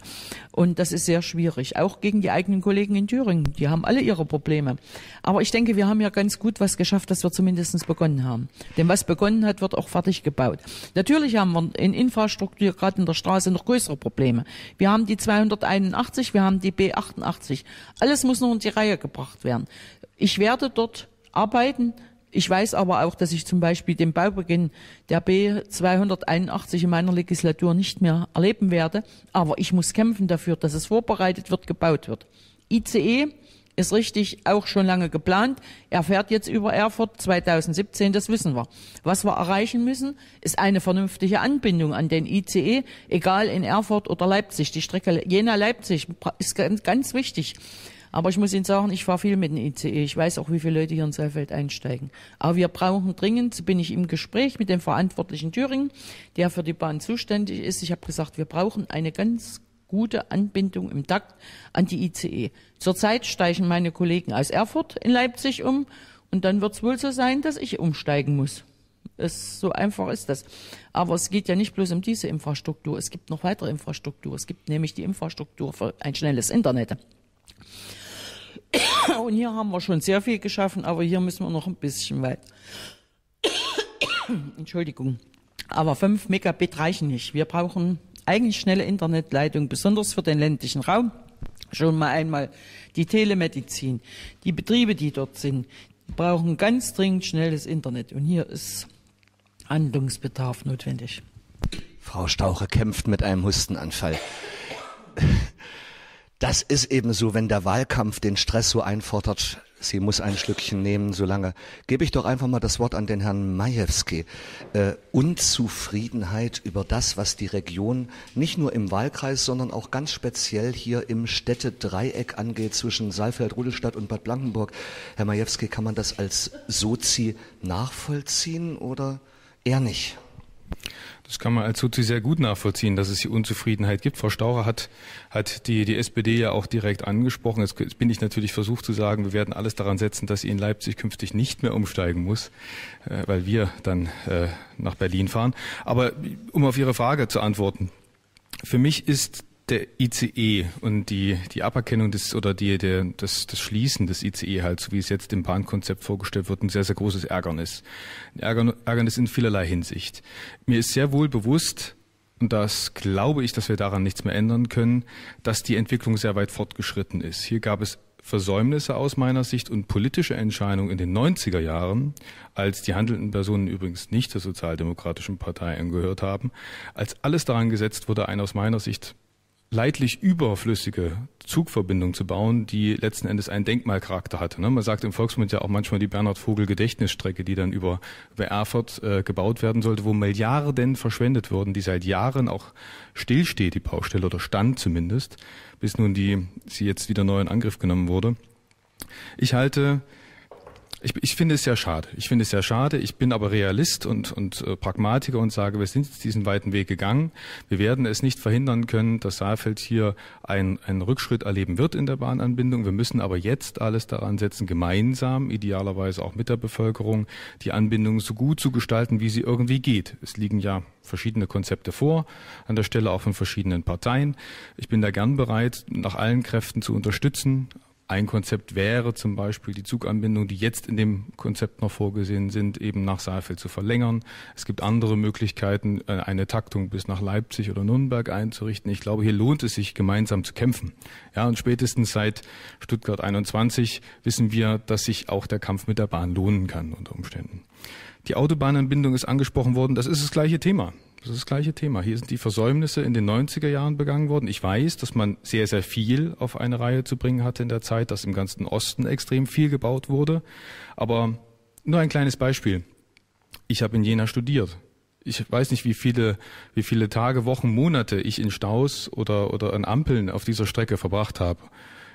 Und das ist sehr schwierig. Auch gegen die eigenen Kollegen in Thüringen. Die haben alle ihre Probleme. Aber ich denke, wir haben ja ganz gut was geschafft, dass wir zumindest begonnen haben. Denn was begonnen hat, wird auch fertig gebaut. Natürlich haben wir in Infrastruktur, gerade in der Straße, noch größere Probleme. Wir haben die 281, wir haben die B88. Alles muss noch in die Reihe gebracht werden. Ich werde dort arbeiten. Ich weiß aber auch, dass ich zum Beispiel den Baubeginn der B 281 in meiner Legislatur nicht mehr erleben werde. Aber ich muss kämpfen dafür, dass es vorbereitet wird, gebaut wird. ICE ist richtig auch schon lange geplant. Er fährt jetzt über Erfurt 2017, das wissen wir. Was wir erreichen müssen, ist eine vernünftige Anbindung an den ICE, egal in Erfurt oder Leipzig. Die Strecke Jena-Leipzig ist ganz wichtig. Aber ich muss Ihnen sagen, ich fahre viel mit dem ICE. Ich weiß auch, wie viele Leute hier in Seefeld einsteigen. Aber wir brauchen dringend, bin ich im Gespräch mit dem Verantwortlichen Thüringen, der für die Bahn zuständig ist. Ich habe gesagt, wir brauchen eine ganz gute Anbindung im Takt an die ICE. Zurzeit steigen meine Kollegen aus Erfurt in Leipzig um und dann wird es wohl so sein, dass ich umsteigen muss. Es, so einfach ist das. Aber es geht ja nicht bloß um diese Infrastruktur. Es gibt noch weitere Infrastruktur. Es gibt nämlich die Infrastruktur für ein schnelles Internet. Und hier haben wir schon sehr viel geschaffen, aber hier müssen wir noch ein bisschen weit. Entschuldigung. Aber 5 Megabit reichen nicht. Wir brauchen eigentlich schnelle Internetleitung, besonders für den ländlichen Raum. Schon mal einmal die Telemedizin. Die Betriebe, die dort sind, brauchen ganz dringend schnelles Internet. Und hier ist Handlungsbedarf notwendig. Frau Stauche kämpft mit einem Hustenanfall. Das ist eben so, wenn der Wahlkampf den Stress so einfordert, sie muss ein Schlückchen nehmen, solange. Gebe ich doch einfach mal das Wort an den Herrn Majewski. Äh, Unzufriedenheit über das, was die Region nicht nur im Wahlkreis, sondern auch ganz speziell hier im Städtedreieck angeht zwischen Saalfeld, Rudelstadt und Bad Blankenburg. Herr Majewski, kann man das als Sozi nachvollziehen oder eher nicht? Das kann man als Sozi sehr gut nachvollziehen, dass es hier Unzufriedenheit gibt. Frau Staucher hat, hat die, die SPD ja auch direkt angesprochen. Jetzt bin ich natürlich versucht zu sagen, wir werden alles daran setzen, dass sie in Leipzig künftig nicht mehr umsteigen muss, äh, weil wir dann äh, nach Berlin fahren. Aber um auf Ihre Frage zu antworten. Für mich ist der ICE und die, die Aberkennung des oder die, der, das, das Schließen des ICE halt, so wie es jetzt im Bahnkonzept vorgestellt wird, ein sehr, sehr großes Ärgernis. Ein Ärgernis in vielerlei Hinsicht. Mir ist sehr wohl bewusst, und das glaube ich, dass wir daran nichts mehr ändern können, dass die Entwicklung sehr weit fortgeschritten ist. Hier gab es Versäumnisse aus meiner Sicht und politische Entscheidungen in den 90er Jahren, als die handelnden Personen übrigens nicht der Sozialdemokratischen Partei angehört haben, als alles daran gesetzt wurde, ein aus meiner Sicht leidlich überflüssige Zugverbindung zu bauen, die letzten Endes einen Denkmalcharakter hatte. Ne? Man sagt im Volksmund ja auch manchmal die Bernhard Vogel Gedächtnisstrecke, die dann über, über Erfurt äh, gebaut werden sollte, wo Milliarden verschwendet wurden, die seit Jahren auch stillsteht, die Baustelle, oder stand zumindest, bis nun die, sie jetzt wieder neu in Angriff genommen wurde. Ich halte ich, ich finde es sehr schade. Ich finde es sehr schade. Ich bin aber Realist und, und äh, Pragmatiker und sage, wir sind jetzt diesen weiten Weg gegangen. Wir werden es nicht verhindern können, dass Saalfeld hier ein, einen Rückschritt erleben wird in der Bahnanbindung. Wir müssen aber jetzt alles daran setzen, gemeinsam, idealerweise auch mit der Bevölkerung, die Anbindung so gut zu gestalten, wie sie irgendwie geht. Es liegen ja verschiedene Konzepte vor, an der Stelle auch von verschiedenen Parteien. Ich bin da gern bereit, nach allen Kräften zu unterstützen, ein Konzept wäre zum Beispiel die Zuganbindung, die jetzt in dem Konzept noch vorgesehen sind, eben nach Saalfeld zu verlängern. Es gibt andere Möglichkeiten, äh, eine Taktung bis nach Leipzig oder Nürnberg einzurichten. Ich glaube, hier lohnt es sich, gemeinsam zu kämpfen. Ja, und spätestens seit Stuttgart 21 wissen wir, dass sich auch der Kampf mit der Bahn lohnen kann unter Umständen. Die Autobahnanbindung ist angesprochen worden. Das ist das gleiche Thema. Das ist das gleiche Thema. Hier sind die Versäumnisse in den 90er Jahren begangen worden. Ich weiß, dass man sehr, sehr viel auf eine Reihe zu bringen hatte in der Zeit, dass im ganzen Osten extrem viel gebaut wurde. Aber nur ein kleines Beispiel. Ich habe in Jena studiert. Ich weiß nicht, wie viele, wie viele Tage, Wochen, Monate ich in Staus oder, oder an Ampeln auf dieser Strecke verbracht habe.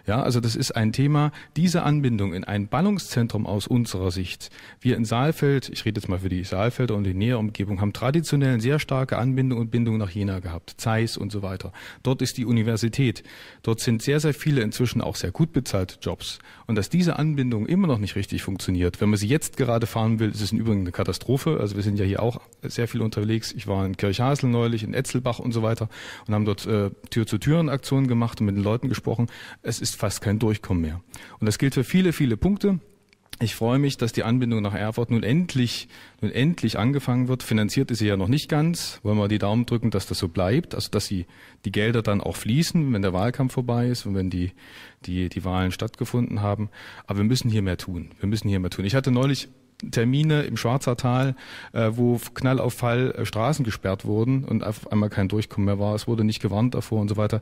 Ja, also das ist ein Thema, diese Anbindung in ein Ballungszentrum aus unserer Sicht. Wir in Saalfeld, ich rede jetzt mal für die Saalfelder und die nähere Umgebung, haben traditionell sehr starke Anbindung und Bindung nach Jena gehabt, Zeiss und so weiter. Dort ist die Universität. Dort sind sehr, sehr viele inzwischen auch sehr gut bezahlte Jobs. Und dass diese Anbindung immer noch nicht richtig funktioniert, wenn man sie jetzt gerade fahren will, ist es im Übrigen eine Katastrophe. Also wir sind ja hier auch sehr viel unterwegs. Ich war in Kirchhasel neulich, in Etzelbach und so weiter und haben dort äh, Tür-zu-Türen-Aktionen gemacht und mit den Leuten gesprochen. Es ist fast kein Durchkommen mehr. Und das gilt für viele, viele Punkte. Ich freue mich, dass die Anbindung nach Erfurt nun endlich, nun endlich angefangen wird. Finanziert ist sie ja noch nicht ganz. Wollen wir die Daumen drücken, dass das so bleibt, also dass sie die Gelder dann auch fließen, wenn der Wahlkampf vorbei ist und wenn die die die Wahlen stattgefunden haben. Aber wir müssen hier mehr tun. Wir müssen hier mehr tun. Ich hatte neulich Termine im Schwarzertal, äh, wo Knall auf Fall äh, Straßen gesperrt wurden und auf einmal kein Durchkommen mehr war. Es wurde nicht gewarnt davor und so weiter.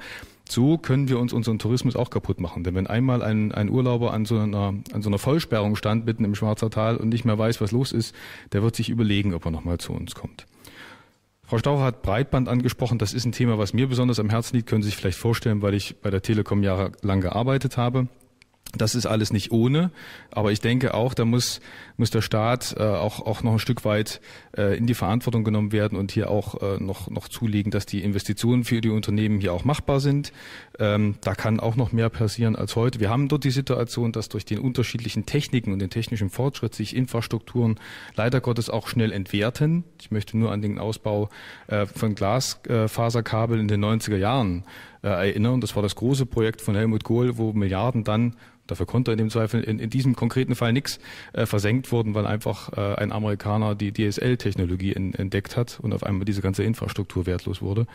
So können wir uns unseren Tourismus auch kaputt machen. Denn wenn einmal ein, ein Urlauber an so, einer, an so einer Vollsperrung stand mitten im Schwarzertal und nicht mehr weiß, was los ist, der wird sich überlegen, ob er nochmal zu uns kommt. Frau Staufer hat Breitband angesprochen. Das ist ein Thema, was mir besonders am Herzen liegt. Können Sie sich vielleicht vorstellen, weil ich bei der Telekom jahrelang gearbeitet habe. Das ist alles nicht ohne, aber ich denke auch, da muss, muss der Staat äh, auch, auch noch ein Stück weit äh, in die Verantwortung genommen werden und hier auch äh, noch, noch zulegen, dass die Investitionen für die Unternehmen hier auch machbar sind. Ähm, da kann auch noch mehr passieren als heute. Wir haben dort die Situation, dass durch den unterschiedlichen Techniken und den technischen Fortschritt sich Infrastrukturen leider Gottes auch schnell entwerten. Ich möchte nur an den Ausbau äh, von Glasfaserkabel in den 90er Jahren äh, erinnern. Das war das große Projekt von Helmut Kohl, wo Milliarden dann Dafür konnte in dem Zweifel in, in diesem konkreten Fall nichts äh, versenkt wurden, weil einfach äh, ein Amerikaner die DSL-Technologie entdeckt hat und auf einmal diese ganze Infrastruktur wertlos wurde.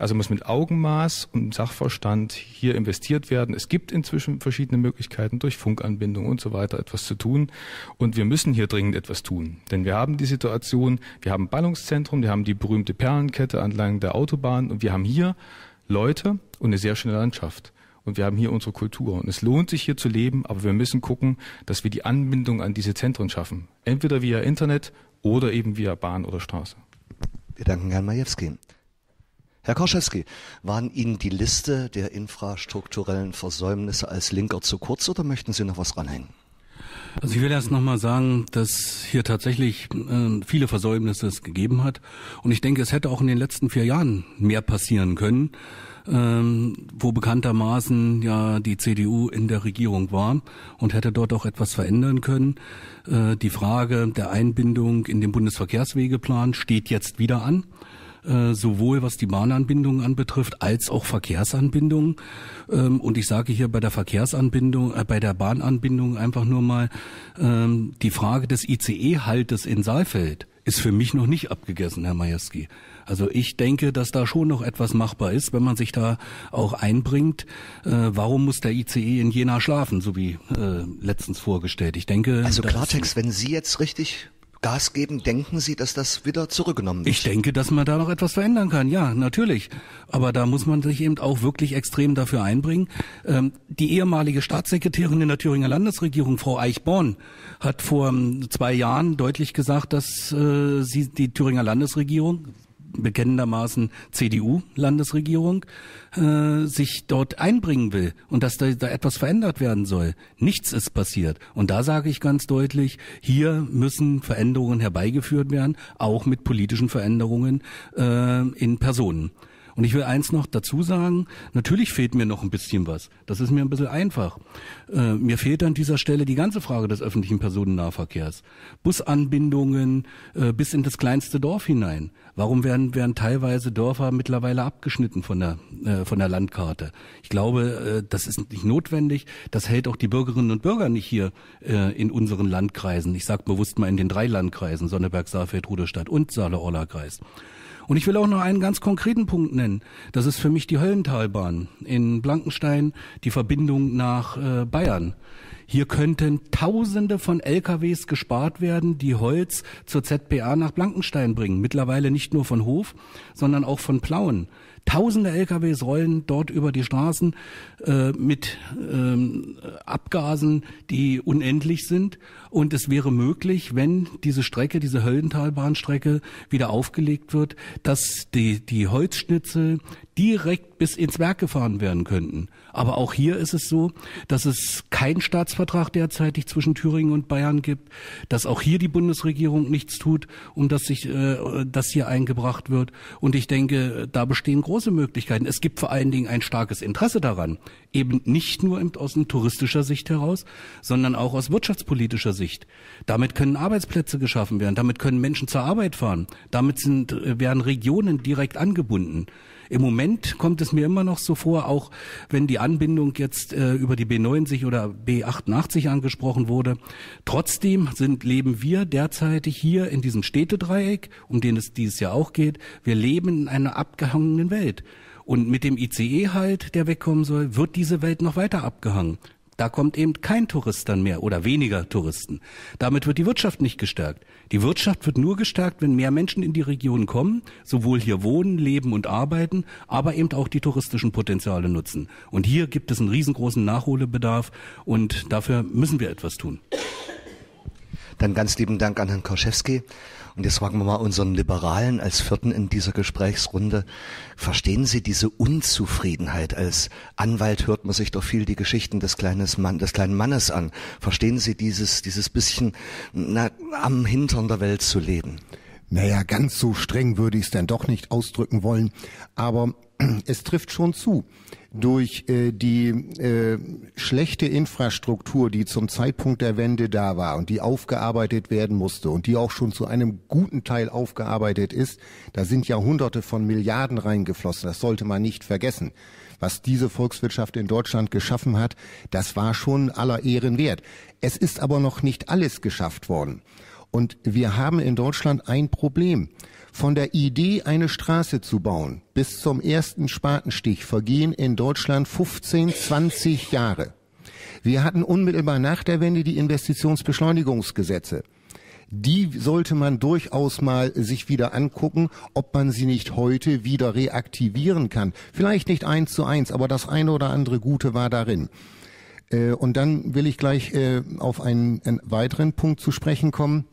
Also muss mit Augenmaß und Sachverstand hier investiert werden. Es gibt inzwischen verschiedene Möglichkeiten durch Funkanbindung und so weiter etwas zu tun. Und wir müssen hier dringend etwas tun. Denn wir haben die Situation, wir haben Ballungszentrum, wir haben die berühmte Perlenkette entlang der Autobahn und wir haben hier Leute und eine sehr schöne Landschaft und wir haben hier unsere Kultur. Und es lohnt sich hier zu leben, aber wir müssen gucken, dass wir die Anbindung an diese Zentren schaffen. Entweder via Internet oder eben via Bahn oder Straße. Wir danken Herrn Majewski. Herr Korschewski, waren Ihnen die Liste der infrastrukturellen Versäumnisse als Linker zu kurz oder möchten Sie noch was ranhängen? Also ich will erst nochmal sagen, dass hier tatsächlich äh, viele Versäumnisse es gegeben hat. Und ich denke, es hätte auch in den letzten vier Jahren mehr passieren können ähm, wo bekanntermaßen ja die CDU in der Regierung war und hätte dort auch etwas verändern können. Äh, die Frage der Einbindung in den Bundesverkehrswegeplan steht jetzt wieder an äh, sowohl was die Bahnanbindung anbetrifft als auch Verkehrsanbindung. Ähm, und ich sage hier bei der Verkehrsanbindung, äh, bei der Bahnanbindung einfach nur mal ähm, die Frage des ICE-Haltes in Saalfeld ist für mich noch nicht abgegessen, Herr Majewski. Also ich denke, dass da schon noch etwas machbar ist, wenn man sich da auch einbringt. Äh, warum muss der ICE in Jena schlafen, so wie äh, letztens vorgestellt? Ich denke. Also Klartext, wenn Sie jetzt richtig Gas geben, denken Sie, dass das wieder zurückgenommen wird? Ich denke, dass man da noch etwas verändern kann. Ja, natürlich. Aber da muss man sich eben auch wirklich extrem dafür einbringen. Ähm, die ehemalige Staatssekretärin in der Thüringer Landesregierung, Frau Eichborn, hat vor ähm, zwei Jahren deutlich gesagt, dass äh, sie die Thüringer Landesregierung bekennendermaßen CDU-Landesregierung äh, sich dort einbringen will und dass da, da etwas verändert werden soll. Nichts ist passiert. Und da sage ich ganz deutlich, hier müssen Veränderungen herbeigeführt werden, auch mit politischen Veränderungen äh, in Personen. Und ich will eins noch dazu sagen, natürlich fehlt mir noch ein bisschen was. Das ist mir ein bisschen einfach. Äh, mir fehlt an dieser Stelle die ganze Frage des öffentlichen Personennahverkehrs. Busanbindungen äh, bis in das kleinste Dorf hinein. Warum werden, werden teilweise Dörfer mittlerweile abgeschnitten von der, äh, von der Landkarte? Ich glaube, äh, das ist nicht notwendig. Das hält auch die Bürgerinnen und Bürger nicht hier äh, in unseren Landkreisen. Ich sage bewusst mal in den drei Landkreisen, Sonneberg, Saarfeld, Ruderstadt und Saale-Orla-Kreis. Und ich will auch noch einen ganz konkreten Punkt nennen. Das ist für mich die Höllentalbahn in Blankenstein, die Verbindung nach äh, Bayern. Hier könnten Tausende von LKWs gespart werden, die Holz zur ZPA nach Blankenstein bringen. Mittlerweile nicht nur von Hof, sondern auch von Plauen. Tausende LKWs rollen dort über die Straßen äh, mit ähm, Abgasen, die unendlich sind. Und es wäre möglich, wenn diese Strecke, diese Höllentalbahnstrecke wieder aufgelegt wird, dass die, die Holzschnitzel direkt bis ins Werk gefahren werden könnten. Aber auch hier ist es so, dass es keinen Staatsvertrag derzeitig zwischen Thüringen und Bayern gibt, dass auch hier die Bundesregierung nichts tut, um dass sich äh, das hier eingebracht wird. Und ich denke, da bestehen große Möglichkeiten. Es gibt vor allen Dingen ein starkes Interesse daran, eben nicht nur aus touristischer Sicht heraus, sondern auch aus wirtschaftspolitischer Sicht. Damit können Arbeitsplätze geschaffen werden, damit können Menschen zur Arbeit fahren, damit sind, äh, werden Regionen direkt angebunden. Im Moment kommt es mir immer noch so vor, auch wenn die Anbindung jetzt äh, über die B90 oder B88 angesprochen wurde. Trotzdem sind, leben wir derzeitig hier in diesem Städtedreieck, um den es dieses Jahr auch geht. Wir leben in einer abgehangenen Welt. Und mit dem ICE halt, der wegkommen soll, wird diese Welt noch weiter abgehangen. Da kommt eben kein Tourist dann mehr oder weniger Touristen. Damit wird die Wirtschaft nicht gestärkt. Die Wirtschaft wird nur gestärkt, wenn mehr Menschen in die Region kommen, sowohl hier wohnen, leben und arbeiten, aber eben auch die touristischen Potenziale nutzen. Und hier gibt es einen riesengroßen Nachholbedarf und dafür müssen wir etwas tun. Dann ganz lieben Dank an Herrn Korschewski. Und jetzt fragen wir mal unseren Liberalen als Vierten in dieser Gesprächsrunde. Verstehen Sie diese Unzufriedenheit? Als Anwalt hört man sich doch viel die Geschichten des, kleines Mann, des kleinen Mannes an. Verstehen Sie dieses, dieses bisschen na, am Hintern der Welt zu leben? Naja, ganz so streng würde ich es dann doch nicht ausdrücken wollen. Aber es trifft schon zu durch äh, die äh, schlechte Infrastruktur, die zum Zeitpunkt der Wende da war und die aufgearbeitet werden musste und die auch schon zu einem guten Teil aufgearbeitet ist, da sind Jahrhunderte von Milliarden reingeflossen. Das sollte man nicht vergessen. Was diese Volkswirtschaft in Deutschland geschaffen hat, das war schon aller Ehren wert. Es ist aber noch nicht alles geschafft worden. Und wir haben in Deutschland ein Problem. Von der Idee, eine Straße zu bauen, bis zum ersten Spatenstich vergehen in Deutschland 15, 20 Jahre. Wir hatten unmittelbar nach der Wende die Investitionsbeschleunigungsgesetze. Die sollte man durchaus mal sich wieder angucken, ob man sie nicht heute wieder reaktivieren kann. Vielleicht nicht eins zu eins, aber das eine oder andere Gute war darin. Äh, und dann will ich gleich äh, auf einen, einen weiteren Punkt zu sprechen kommen.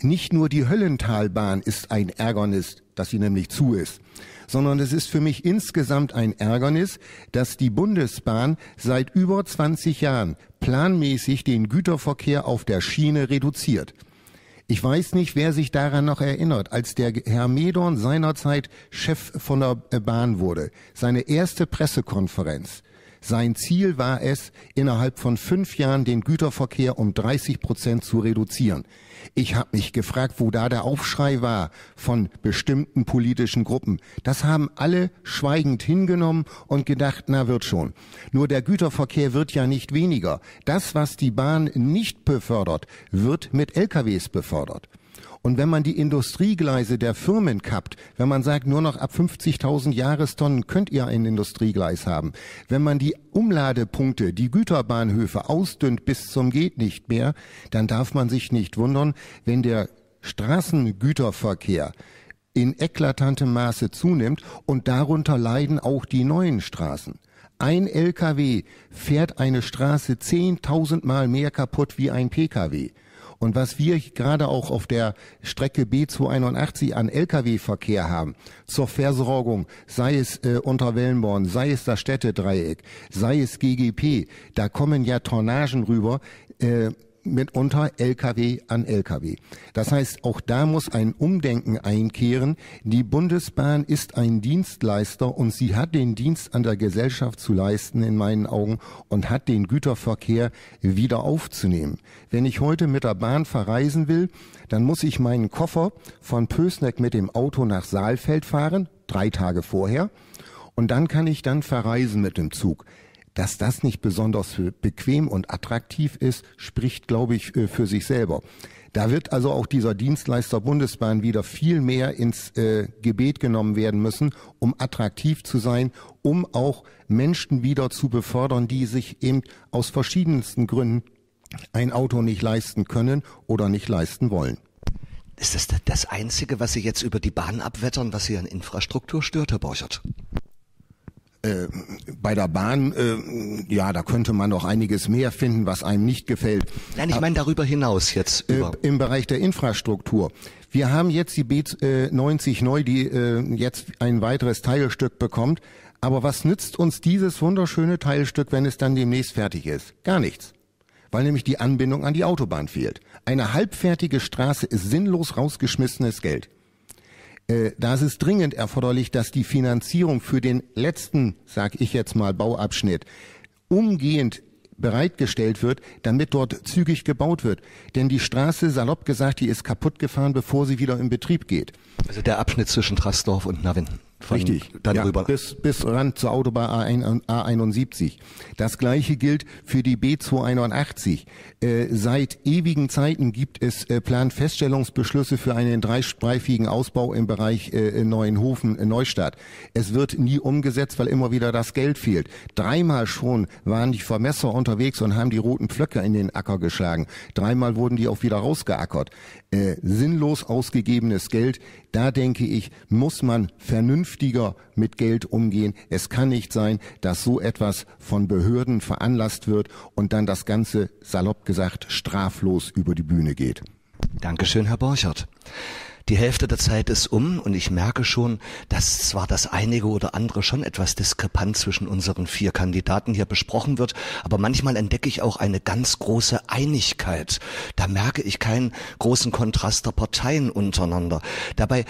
Nicht nur die Höllentalbahn ist ein Ärgernis, dass sie nämlich zu ist, sondern es ist für mich insgesamt ein Ärgernis, dass die Bundesbahn seit über 20 Jahren planmäßig den Güterverkehr auf der Schiene reduziert. Ich weiß nicht, wer sich daran noch erinnert, als der Herr Medorn seinerzeit Chef von der Bahn wurde. Seine erste Pressekonferenz. Sein Ziel war es, innerhalb von fünf Jahren den Güterverkehr um 30 Prozent zu reduzieren. Ich habe mich gefragt, wo da der Aufschrei war von bestimmten politischen Gruppen. Das haben alle schweigend hingenommen und gedacht, na wird schon. Nur der Güterverkehr wird ja nicht weniger. Das, was die Bahn nicht befördert, wird mit LKWs befördert. Und wenn man die Industriegleise der Firmen kappt, wenn man sagt, nur noch ab 50.000 Jahrestonnen könnt ihr ein Industriegleis haben, wenn man die Umladepunkte, die Güterbahnhöfe ausdünnt bis zum geht nicht mehr, dann darf man sich nicht wundern, wenn der Straßengüterverkehr in eklatantem Maße zunimmt und darunter leiden auch die neuen Straßen. Ein LKW fährt eine Straße 10.000 Mal mehr kaputt wie ein PKW. Und was wir gerade auch auf der Strecke B281 an Lkw-Verkehr haben, zur Versorgung, sei es äh, unter Wellenborn, sei es das Städtedreieck, sei es GGP, da kommen ja Tornagen rüber, äh, mitunter Lkw an Lkw. Das heißt, auch da muss ein Umdenken einkehren. Die Bundesbahn ist ein Dienstleister und sie hat den Dienst an der Gesellschaft zu leisten, in meinen Augen, und hat den Güterverkehr wieder aufzunehmen. Wenn ich heute mit der Bahn verreisen will, dann muss ich meinen Koffer von Pösneck mit dem Auto nach Saalfeld fahren, drei Tage vorher, und dann kann ich dann verreisen mit dem Zug. Dass das nicht besonders bequem und attraktiv ist, spricht, glaube ich, äh, für sich selber. Da wird also auch dieser Dienstleister Bundesbahn wieder viel mehr ins äh, Gebet genommen werden müssen, um attraktiv zu sein, um auch Menschen wieder zu befördern, die sich eben aus verschiedensten Gründen ein Auto nicht leisten können oder nicht leisten wollen. Ist das das Einzige, was Sie jetzt über die Bahn abwettern, was Sie an Infrastruktur stört, Herr Borchert? Äh, bei der Bahn, äh, ja, da könnte man noch einiges mehr finden, was einem nicht gefällt. Nein, ich meine darüber hinaus jetzt. Äh, Im Bereich der Infrastruktur. Wir haben jetzt die B90 neu, die äh, jetzt ein weiteres Teilstück bekommt. Aber was nützt uns dieses wunderschöne Teilstück, wenn es dann demnächst fertig ist? Gar nichts. Weil nämlich die Anbindung an die Autobahn fehlt. Eine halbfertige Straße ist sinnlos rausgeschmissenes Geld. Äh, da ist es dringend erforderlich, dass die Finanzierung für den letzten, sag ich jetzt mal, Bauabschnitt umgehend bereitgestellt wird, damit dort zügig gebaut wird. Denn die Straße, salopp gesagt, die ist kaputt gefahren, bevor sie wieder in Betrieb geht. Also der Abschnitt zwischen Trastorf und Navin. Richtig, dann ja. Bis, bis ran zur Autobahn A71. Das gleiche gilt für die B281. Äh, seit ewigen Zeiten gibt es äh, Planfeststellungsbeschlüsse für einen dreistreifigen Ausbau im Bereich äh, Neuenhofen, äh, Neustadt. Es wird nie umgesetzt, weil immer wieder das Geld fehlt. Dreimal schon waren die Vermesser unterwegs und haben die roten Pflöcke in den Acker geschlagen. Dreimal wurden die auch wieder rausgeackert. Äh, sinnlos ausgegebenes Geld, da denke ich, muss man vernünftiger mit Geld umgehen. Es kann nicht sein, dass so etwas von Behörden veranlasst wird und dann das Ganze, salopp gesagt, straflos über die Bühne geht. Dankeschön, Herr Borchert. Die Hälfte der Zeit ist um und ich merke schon, dass zwar das einige oder andere schon etwas diskrepant zwischen unseren vier Kandidaten hier besprochen wird, aber manchmal entdecke ich auch eine ganz große Einigkeit. Da merke ich keinen großen Kontrast der Parteien untereinander. Dabei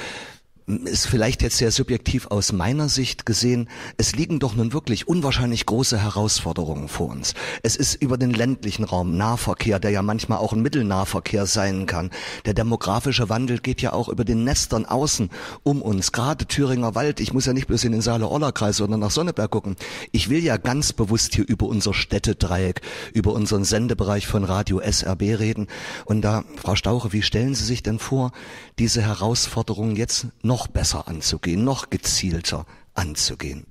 ist vielleicht jetzt sehr subjektiv aus meiner Sicht gesehen, es liegen doch nun wirklich unwahrscheinlich große Herausforderungen vor uns. Es ist über den ländlichen Raum Nahverkehr, der ja manchmal auch ein Mittelnahverkehr sein kann. Der demografische Wandel geht ja auch über den Nestern außen um uns. Gerade Thüringer Wald, ich muss ja nicht bloß in den Saale-Orla-Kreis, sondern nach Sonneberg gucken. Ich will ja ganz bewusst hier über unser Städtedreieck, über unseren Sendebereich von Radio SRB reden. Und da, Frau Stauche, wie stellen Sie sich denn vor, diese Herausforderungen jetzt noch noch besser anzugehen, noch gezielter anzugehen.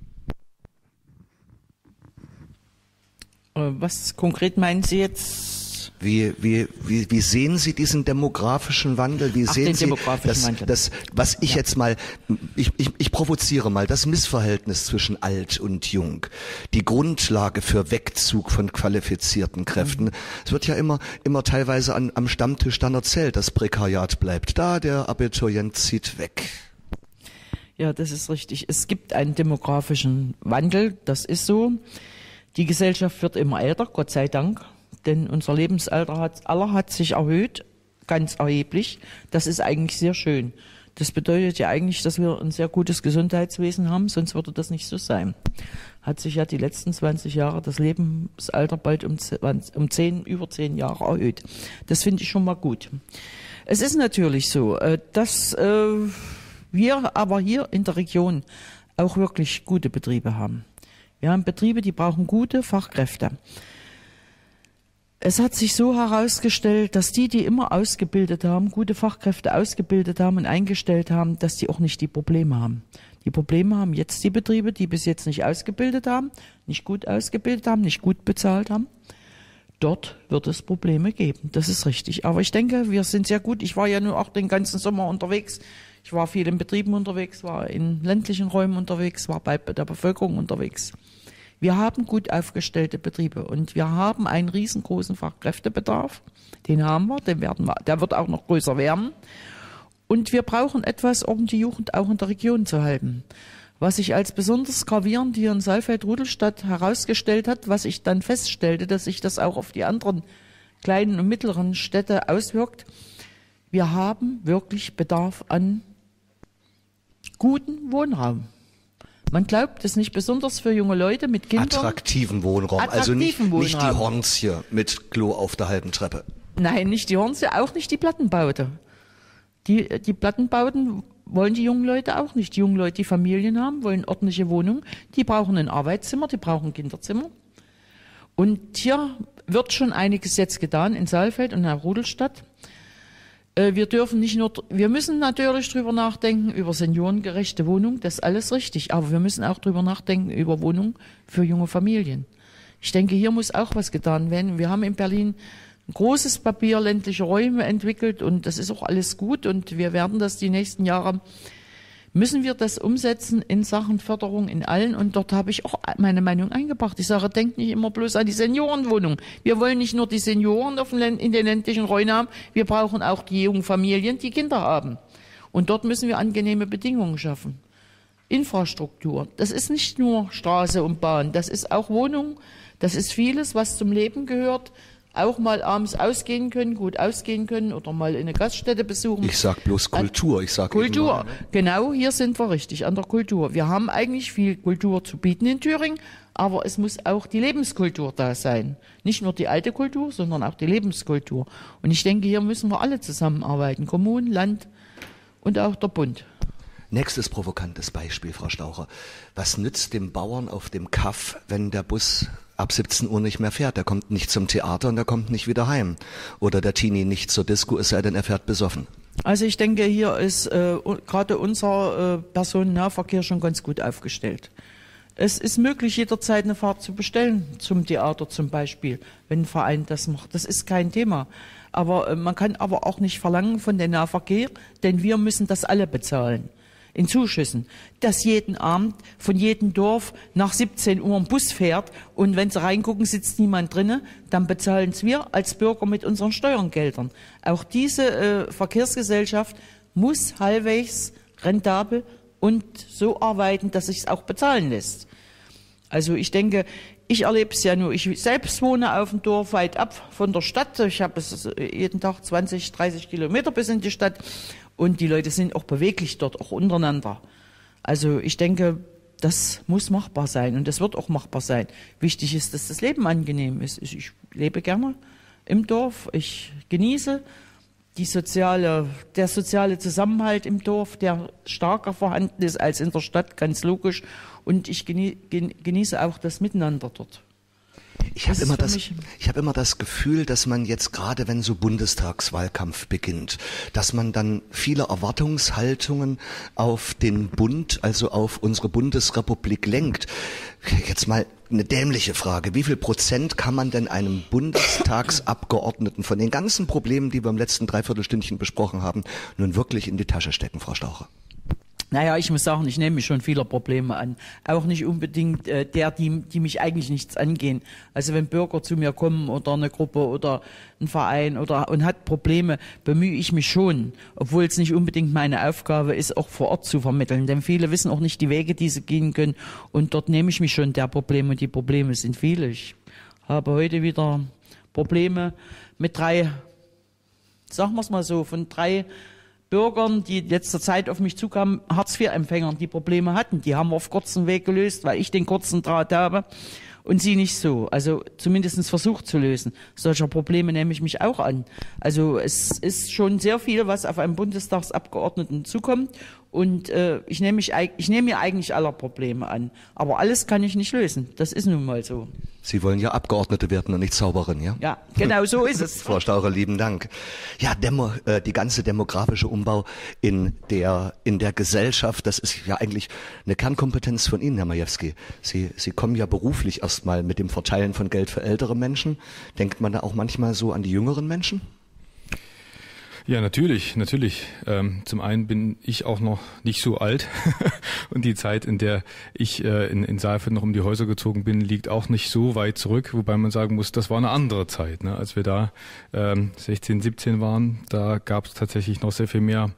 Äh, was konkret meinen Sie jetzt? Wie, wie, wie, wie sehen Sie diesen demografischen Wandel? Wie Ach, sehen Sie das, das, was ich ja. jetzt mal, ich, ich, ich provoziere mal, das Missverhältnis zwischen alt und jung, die Grundlage für Wegzug von qualifizierten Kräften. Mhm. Es wird ja immer, immer teilweise an, am Stammtisch dann erzählt, das Prekariat bleibt da, der Abiturient zieht weg. Ja, das ist richtig. Es gibt einen demografischen Wandel, das ist so. Die Gesellschaft wird immer älter, Gott sei Dank, denn unser Lebensalter hat, aller hat sich erhöht, ganz erheblich. Das ist eigentlich sehr schön. Das bedeutet ja eigentlich, dass wir ein sehr gutes Gesundheitswesen haben, sonst würde das nicht so sein. Hat sich ja die letzten 20 Jahre das Lebensalter bald um, 20, um 10, über 10 Jahre erhöht. Das finde ich schon mal gut. Es ist natürlich so, äh, dass äh, wir aber hier in der Region auch wirklich gute Betriebe haben. Wir haben Betriebe, die brauchen gute Fachkräfte. Es hat sich so herausgestellt, dass die, die immer ausgebildet haben, gute Fachkräfte ausgebildet haben und eingestellt haben, dass die auch nicht die Probleme haben. Die Probleme haben jetzt die Betriebe, die bis jetzt nicht ausgebildet haben, nicht gut ausgebildet haben, nicht gut bezahlt haben. Dort wird es Probleme geben. Das ist richtig. Aber ich denke, wir sind sehr gut. Ich war ja nur auch den ganzen Sommer unterwegs ich war viel in Betrieben unterwegs, war in ländlichen Räumen unterwegs, war bei der Bevölkerung unterwegs. Wir haben gut aufgestellte Betriebe und wir haben einen riesengroßen Fachkräftebedarf. Den haben wir, den werden wir, der wird auch noch größer werden. Und wir brauchen etwas, um die Jugend auch in der Region zu halten. Was sich als besonders gravierend hier in Saalfeld-Rudelstadt herausgestellt hat, was ich dann feststellte, dass sich das auch auf die anderen kleinen und mittleren Städte auswirkt. Wir haben wirklich Bedarf an guten Wohnraum. Man glaubt es nicht besonders für junge Leute mit Kindern. Attraktiven Wohnraum, Attraktiven also nicht, Wohnraum. nicht die Hornsie mit Klo auf der halben Treppe. Nein, nicht die Hornsie, auch nicht die Plattenbaute. Die, die Plattenbauten wollen die jungen Leute auch nicht. Die jungen Leute, die Familien haben, wollen ordentliche Wohnungen. Die brauchen ein Arbeitszimmer, die brauchen ein Kinderzimmer. Und hier wird schon einiges jetzt getan in Saalfeld und in Rudelstadt. Äh, wir dürfen nicht nur, wir müssen natürlich drüber nachdenken über seniorengerechte Wohnungen, das ist alles richtig, aber wir müssen auch drüber nachdenken über Wohnungen für junge Familien. Ich denke, hier muss auch was getan werden. Wir haben in Berlin ein großes Papier ländliche Räume entwickelt und das ist auch alles gut und wir werden das die nächsten Jahre müssen wir das umsetzen in Sachen Förderung in allen. Und dort habe ich auch meine Meinung eingebracht. Ich sage, denkt nicht immer bloß an die Seniorenwohnung. Wir wollen nicht nur die Senioren in den ländlichen Räumen haben, wir brauchen auch die jungen Familien, die Kinder haben. Und dort müssen wir angenehme Bedingungen schaffen. Infrastruktur. Das ist nicht nur Straße und Bahn, das ist auch Wohnung, das ist vieles, was zum Leben gehört auch mal abends ausgehen können, gut ausgehen können oder mal eine Gaststätte besuchen. Ich sag bloß Kultur. Ich sag Kultur. Ne? Genau, hier sind wir richtig an der Kultur. Wir haben eigentlich viel Kultur zu bieten in Thüringen, aber es muss auch die Lebenskultur da sein. Nicht nur die alte Kultur, sondern auch die Lebenskultur. Und ich denke, hier müssen wir alle zusammenarbeiten. Kommunen, Land und auch der Bund. Nächstes provokantes Beispiel, Frau Staucher. Was nützt dem Bauern auf dem Kaff, wenn der Bus ab 17 Uhr nicht mehr fährt. Er kommt nicht zum Theater und er kommt nicht wieder heim. Oder der Teenie nicht zur Disco, es sei denn, er fährt besoffen. Also ich denke, hier ist äh, gerade unser äh, Personennahverkehr schon ganz gut aufgestellt. Es ist möglich, jederzeit eine Fahrt zu bestellen, zum Theater zum Beispiel, wenn ein Verein das macht. Das ist kein Thema. Aber äh, man kann aber auch nicht verlangen von den Nahverkehr, denn wir müssen das alle bezahlen in Zuschüssen, dass jeden Abend von jedem Dorf nach 17 Uhr ein Bus fährt und wenn sie reingucken, sitzt niemand drinnen, dann bezahlen es wir als Bürger mit unseren Steuergeldern. Auch diese äh, Verkehrsgesellschaft muss halbwegs rentabel und so arbeiten, dass sich es auch bezahlen lässt. Also ich denke, ich erlebe es ja nur. Ich selbst wohne auf dem Dorf weit ab von der Stadt. Ich habe es jeden Tag 20, 30 Kilometer bis in die Stadt und die Leute sind auch beweglich dort, auch untereinander. Also ich denke, das muss machbar sein und das wird auch machbar sein. Wichtig ist, dass das Leben angenehm ist. Ich lebe gerne im Dorf, ich genieße die soziale, der soziale Zusammenhalt im Dorf, der stärker vorhanden ist als in der Stadt, ganz logisch. Und ich genieße auch das Miteinander dort. Ich habe immer das, ich habe immer das Gefühl, dass man jetzt gerade, wenn so Bundestagswahlkampf beginnt, dass man dann viele Erwartungshaltungen auf den Bund, also auf unsere Bundesrepublik lenkt. Jetzt mal eine dämliche Frage. Wie viel Prozent kann man denn einem Bundestagsabgeordneten von den ganzen Problemen, die wir im letzten Dreiviertelstündchen besprochen haben, nun wirklich in die Tasche stecken, Frau Staucher? Naja, ich muss sagen, ich nehme mich schon vieler Probleme an. Auch nicht unbedingt äh, der, die, die mich eigentlich nichts angehen. Also wenn Bürger zu mir kommen oder eine Gruppe oder ein Verein oder und hat Probleme, bemühe ich mich schon, obwohl es nicht unbedingt meine Aufgabe ist, auch vor Ort zu vermitteln. Denn viele wissen auch nicht die Wege, die sie gehen können. Und dort nehme ich mich schon der Probleme und die Probleme sind viele. Ich habe heute wieder Probleme mit drei, sagen wir es mal so, von drei Bürgern, die in letzter Zeit auf mich zukamen, Hartz-IV-Empfängern, die Probleme hatten. Die haben wir auf kurzen Weg gelöst, weil ich den kurzen Draht habe und sie nicht so. Also zumindest versucht zu lösen. Solcher Probleme nehme ich mich auch an. Also es ist schon sehr viel, was auf einen Bundestagsabgeordneten zukommt. Und äh, ich, nehme mich, ich nehme mir eigentlich aller Probleme an. Aber alles kann ich nicht lösen. Das ist nun mal so. Sie wollen ja Abgeordnete werden und nicht Zauberin, ja? Ja, genau so ist es. Frau Staucher, lieben Dank. Ja, Demo, äh, die ganze demografische Umbau in der, in der Gesellschaft, das ist ja eigentlich eine Kernkompetenz von Ihnen, Herr Majewski. Sie, Sie kommen ja beruflich erstmal mit dem Verteilen von Geld für ältere Menschen. Denkt man da auch manchmal so an die jüngeren Menschen? Ja, natürlich, natürlich. Ähm, zum einen bin ich auch noch nicht so alt und die Zeit, in der ich äh, in, in Saalfeld noch um die Häuser gezogen bin, liegt auch nicht so weit zurück, wobei man sagen muss, das war eine andere Zeit. Ne? Als wir da ähm, 16, 17 waren, da gab es tatsächlich noch sehr viel mehr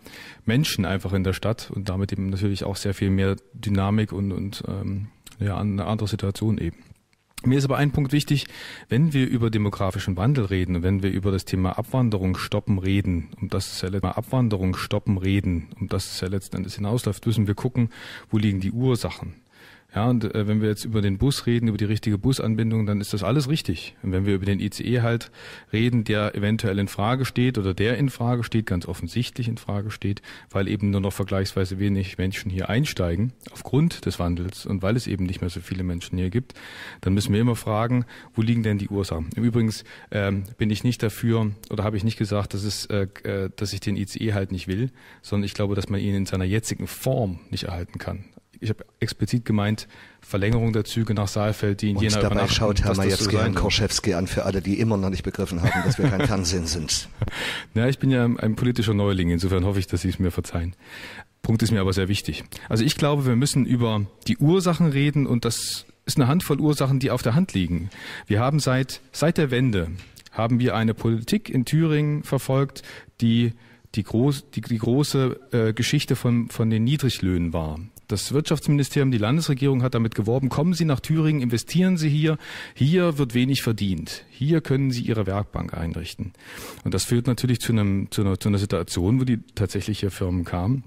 Menschen einfach in der Stadt und damit eben natürlich auch sehr viel mehr Dynamik und, und ähm, ja, eine andere Situation eben. Mir ist aber ein Punkt wichtig, wenn wir über demografischen Wandel reden wenn wir über das Thema Abwanderung stoppen reden, um das es ja letztendlich Abwanderung stoppen reden, um das es ja letzten Endes hinausläuft, müssen wir gucken, wo liegen die Ursachen. Ja, und äh, wenn wir jetzt über den Bus reden, über die richtige Busanbindung, dann ist das alles richtig. Und wenn wir über den ICE halt reden, der eventuell in Frage steht oder der in Frage steht, ganz offensichtlich in Frage steht, weil eben nur noch vergleichsweise wenig Menschen hier einsteigen aufgrund des Wandels und weil es eben nicht mehr so viele Menschen hier gibt, dann müssen wir immer fragen, wo liegen denn die Ursachen? Im Übrigen ähm, bin ich nicht dafür oder habe ich nicht gesagt, dass es, äh, äh dass ich den ICE halt nicht will, sondern ich glaube, dass man ihn in seiner jetzigen Form nicht erhalten kann ich habe explizit gemeint, Verlängerung der Züge nach Saalfeld, die in Und Jena dabei schaut Herr Majewski Herrn. Korschewski an, für alle, die immer noch nicht begriffen haben, dass wir kein Fernsehen sind. Ja, ich bin ja ein politischer Neuling, insofern hoffe ich, dass Sie es mir verzeihen. Punkt ist mir aber sehr wichtig. Also ich glaube, wir müssen über die Ursachen reden und das ist eine Handvoll Ursachen, die auf der Hand liegen. Wir haben seit, seit der Wende haben wir eine Politik in Thüringen verfolgt, die die, groß, die, die große äh, Geschichte von, von den Niedriglöhnen war. Das Wirtschaftsministerium, die Landesregierung hat damit geworben, kommen Sie nach Thüringen, investieren Sie hier, hier wird wenig verdient, hier können Sie Ihre Werkbank einrichten. Und das führt natürlich zu, einem, zu, einer, zu einer Situation, wo die tatsächliche Firmen kamen,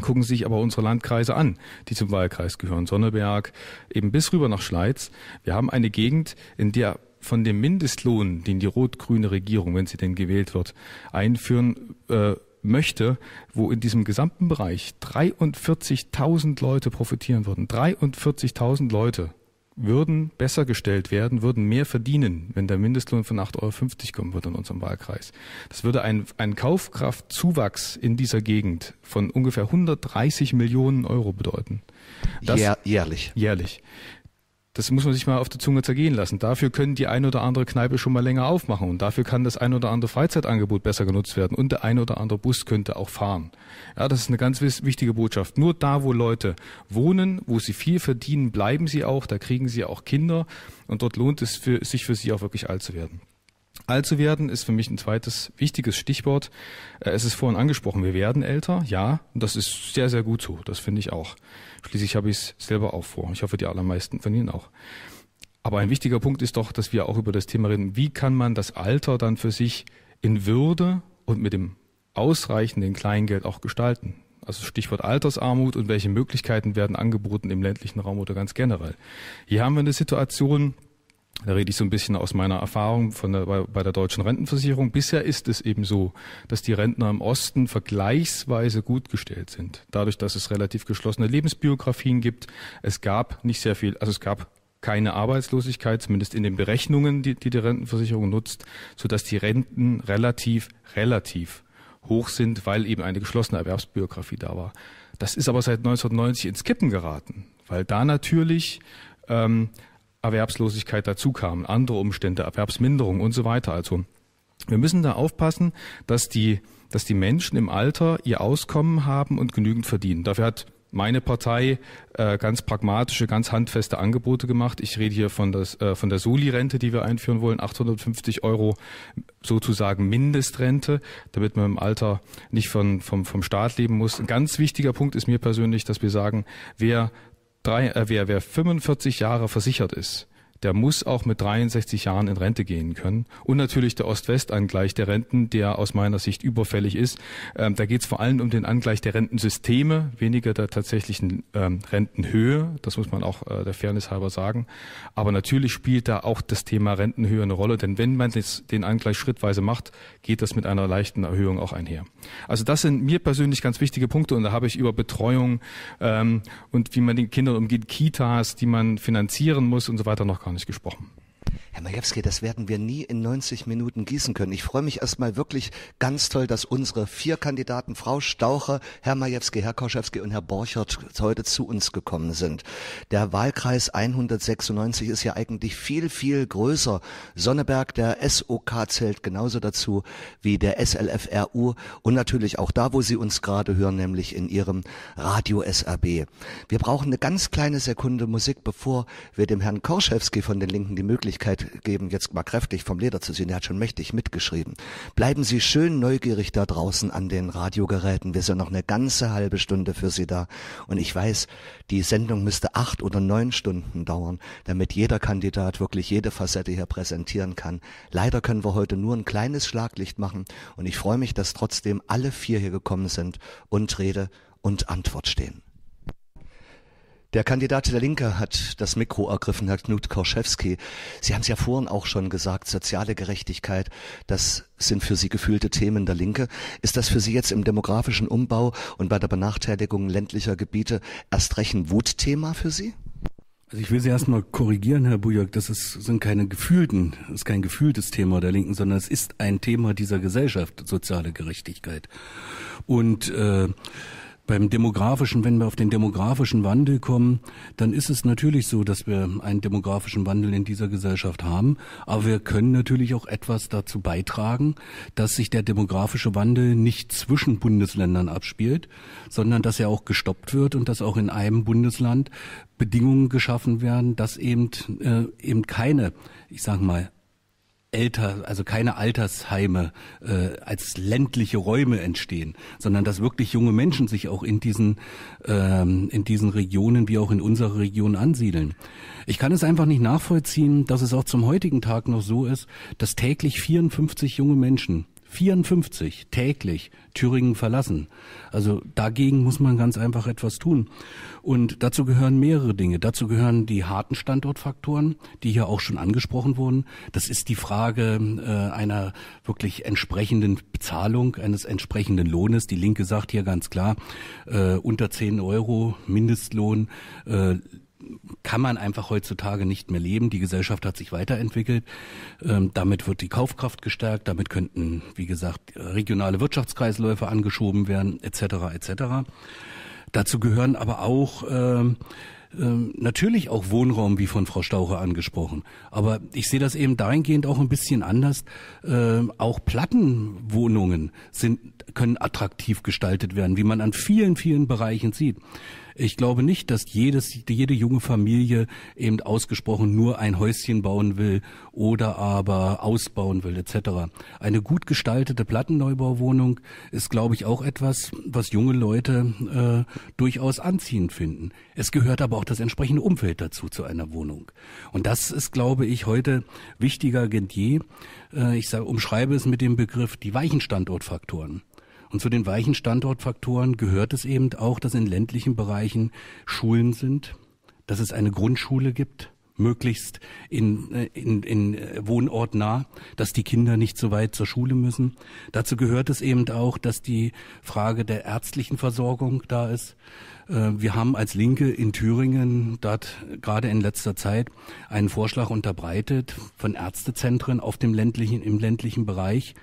gucken sich aber unsere Landkreise an, die zum Wahlkreis gehören, Sonneberg, eben bis rüber nach Schleiz. Wir haben eine Gegend, in der von dem Mindestlohn, den die rot-grüne Regierung, wenn sie denn gewählt wird, einführen äh, möchte, wo in diesem gesamten Bereich 43.000 Leute profitieren würden. 43.000 Leute würden besser gestellt werden, würden mehr verdienen, wenn der Mindestlohn von 8,50 Euro kommen würde in unserem Wahlkreis. Das würde einen, einen Kaufkraftzuwachs in dieser Gegend von ungefähr 130 Millionen Euro bedeuten. Das Jähr, jährlich. jährlich. Das muss man sich mal auf der Zunge zergehen lassen. Dafür können die ein oder andere Kneipe schon mal länger aufmachen und dafür kann das ein oder andere Freizeitangebot besser genutzt werden und der ein oder andere Bus könnte auch fahren. Ja, das ist eine ganz wichtige Botschaft. Nur da, wo Leute wohnen, wo sie viel verdienen, bleiben sie auch, da kriegen sie auch Kinder und dort lohnt es für, sich für sie auch wirklich alt zu werden. Alt zu werden ist für mich ein zweites wichtiges Stichwort. Äh, Es ist vorhin angesprochen, wir werden älter, ja, und das ist sehr, sehr gut so, das finde ich auch. Schließlich habe ich es selber auch vor. Ich hoffe, die allermeisten von Ihnen auch. Aber ein wichtiger Punkt ist doch, dass wir auch über das Thema reden, wie kann man das Alter dann für sich in Würde und mit dem ausreichenden Kleingeld auch gestalten. Also Stichwort Altersarmut und welche Möglichkeiten werden angeboten im ländlichen Raum oder ganz generell. Hier haben wir eine Situation, da rede ich so ein bisschen aus meiner Erfahrung von der, bei, bei der deutschen Rentenversicherung. Bisher ist es eben so, dass die Rentner im Osten vergleichsweise gut gestellt sind. Dadurch, dass es relativ geschlossene Lebensbiografien gibt. Es gab nicht sehr viel, also es gab keine Arbeitslosigkeit, zumindest in den Berechnungen, die die, die Rentenversicherung nutzt, sodass die Renten relativ, relativ hoch sind, weil eben eine geschlossene Erwerbsbiografie da war. Das ist aber seit 1990 ins Kippen geraten, weil da natürlich ähm, Erwerbslosigkeit dazu kam, andere Umstände, Erwerbsminderung und so weiter. Also wir müssen da aufpassen, dass die, dass die Menschen im Alter ihr Auskommen haben und genügend verdienen. Dafür hat meine Partei äh, ganz pragmatische, ganz handfeste Angebote gemacht. Ich rede hier von, das, äh, von der Soli-Rente, die wir einführen wollen, 850 Euro sozusagen Mindestrente, damit man im Alter nicht von, vom, vom Staat leben muss. Ein ganz wichtiger Punkt ist mir persönlich, dass wir sagen, wer, drei, äh, wer, wer 45 Jahre versichert ist, der muss auch mit 63 Jahren in Rente gehen können. Und natürlich der Ost-West-Angleich der Renten, der aus meiner Sicht überfällig ist. Ähm, da geht es vor allem um den Angleich der Rentensysteme, weniger der tatsächlichen ähm, Rentenhöhe. Das muss man auch äh, der Fairness halber sagen. Aber natürlich spielt da auch das Thema Rentenhöhe eine Rolle, denn wenn man das, den Angleich schrittweise macht, geht das mit einer leichten Erhöhung auch einher. Also das sind mir persönlich ganz wichtige Punkte und da habe ich über Betreuung ähm, und wie man den Kindern umgeht, Kitas, die man finanzieren muss und so weiter noch gar nicht gesprochen. Herr Majewski, das werden wir nie in 90 Minuten gießen können. Ich freue mich erstmal wirklich ganz toll, dass unsere vier Kandidaten, Frau Staucher, Herr Majewski, Herr Koschewski und Herr Borchert heute zu uns gekommen sind. Der Wahlkreis 196 ist ja eigentlich viel, viel größer. Sonneberg, der SOK zählt genauso dazu wie der SLFRU und natürlich auch da, wo Sie uns gerade hören, nämlich in Ihrem Radio SRB. Wir brauchen eine ganz kleine Sekunde Musik, bevor wir dem Herrn Korschewski von den Linken die Möglichkeit geben, jetzt mal kräftig vom Leder zu ziehen. Er hat schon mächtig mitgeschrieben. Bleiben Sie schön neugierig da draußen an den Radiogeräten. Wir sind noch eine ganze halbe Stunde für Sie da. Und ich weiß, die Sendung müsste acht oder neun Stunden dauern, damit jeder Kandidat wirklich jede Facette hier präsentieren kann. Leider können wir heute nur ein kleines Schlaglicht machen. Und ich freue mich, dass trotzdem alle vier hier gekommen sind und Rede und Antwort stehen. Der Kandidat der Linke hat das Mikro ergriffen, Herr Knut Korschewski. Sie haben es ja vorhin auch schon gesagt, soziale Gerechtigkeit, das sind für Sie gefühlte Themen der Linke. Ist das für Sie jetzt im demografischen Umbau und bei der Benachteiligung ländlicher Gebiete erst recht ein Wutthema für Sie? Also ich will Sie erstmal korrigieren, Herr Bujak, das ist, sind keine gefühlten, ist kein gefühltes Thema der Linken, sondern es ist ein Thema dieser Gesellschaft, soziale Gerechtigkeit. Und äh, beim demografischen, wenn wir auf den demografischen Wandel kommen, dann ist es natürlich so, dass wir einen demografischen Wandel in dieser Gesellschaft haben. Aber wir können natürlich auch etwas dazu beitragen, dass sich der demografische Wandel nicht zwischen Bundesländern abspielt, sondern dass er auch gestoppt wird und dass auch in einem Bundesland Bedingungen geschaffen werden, dass eben äh, eben keine, ich sage mal, älter, also keine Altersheime äh, als ländliche Räume entstehen, sondern dass wirklich junge Menschen sich auch in diesen ähm, in diesen Regionen wie auch in unserer Region ansiedeln. Ich kann es einfach nicht nachvollziehen, dass es auch zum heutigen Tag noch so ist, dass täglich 54 junge Menschen 54 täglich Thüringen verlassen. Also dagegen muss man ganz einfach etwas tun. Und dazu gehören mehrere Dinge. Dazu gehören die harten Standortfaktoren, die hier auch schon angesprochen wurden. Das ist die Frage äh, einer wirklich entsprechenden Bezahlung, eines entsprechenden Lohnes. Die Linke sagt hier ganz klar, äh, unter 10 Euro Mindestlohn äh, kann man einfach heutzutage nicht mehr leben. Die Gesellschaft hat sich weiterentwickelt. Ähm, damit wird die Kaufkraft gestärkt. Damit könnten, wie gesagt, regionale Wirtschaftskreisläufe angeschoben werden, etc. etc. Dazu gehören aber auch ähm, ähm, natürlich auch Wohnraum, wie von Frau Staucher angesprochen. Aber ich sehe das eben dahingehend auch ein bisschen anders. Ähm, auch Plattenwohnungen sind, können attraktiv gestaltet werden, wie man an vielen, vielen Bereichen sieht. Ich glaube nicht, dass jedes, jede junge Familie eben ausgesprochen nur ein Häuschen bauen will oder aber ausbauen will etc. Eine gut gestaltete Plattenneubauwohnung ist, glaube ich, auch etwas, was junge Leute äh, durchaus anziehend finden. Es gehört aber auch das entsprechende Umfeld dazu zu einer Wohnung. Und das ist, glaube ich, heute wichtiger denn je. Äh, ich sage, umschreibe es mit dem Begriff die weichen Standortfaktoren. Und zu den weichen Standortfaktoren gehört es eben auch, dass in ländlichen Bereichen Schulen sind, dass es eine Grundschule gibt, möglichst in, äh, in, in äh, Wohnort nah, dass die Kinder nicht so weit zur Schule müssen. Dazu gehört es eben auch, dass die Frage der ärztlichen Versorgung da ist. Äh, wir haben als Linke in Thüringen dort gerade in letzter Zeit einen Vorschlag unterbreitet von Ärztezentren auf dem ländlichen, im ländlichen Bereich.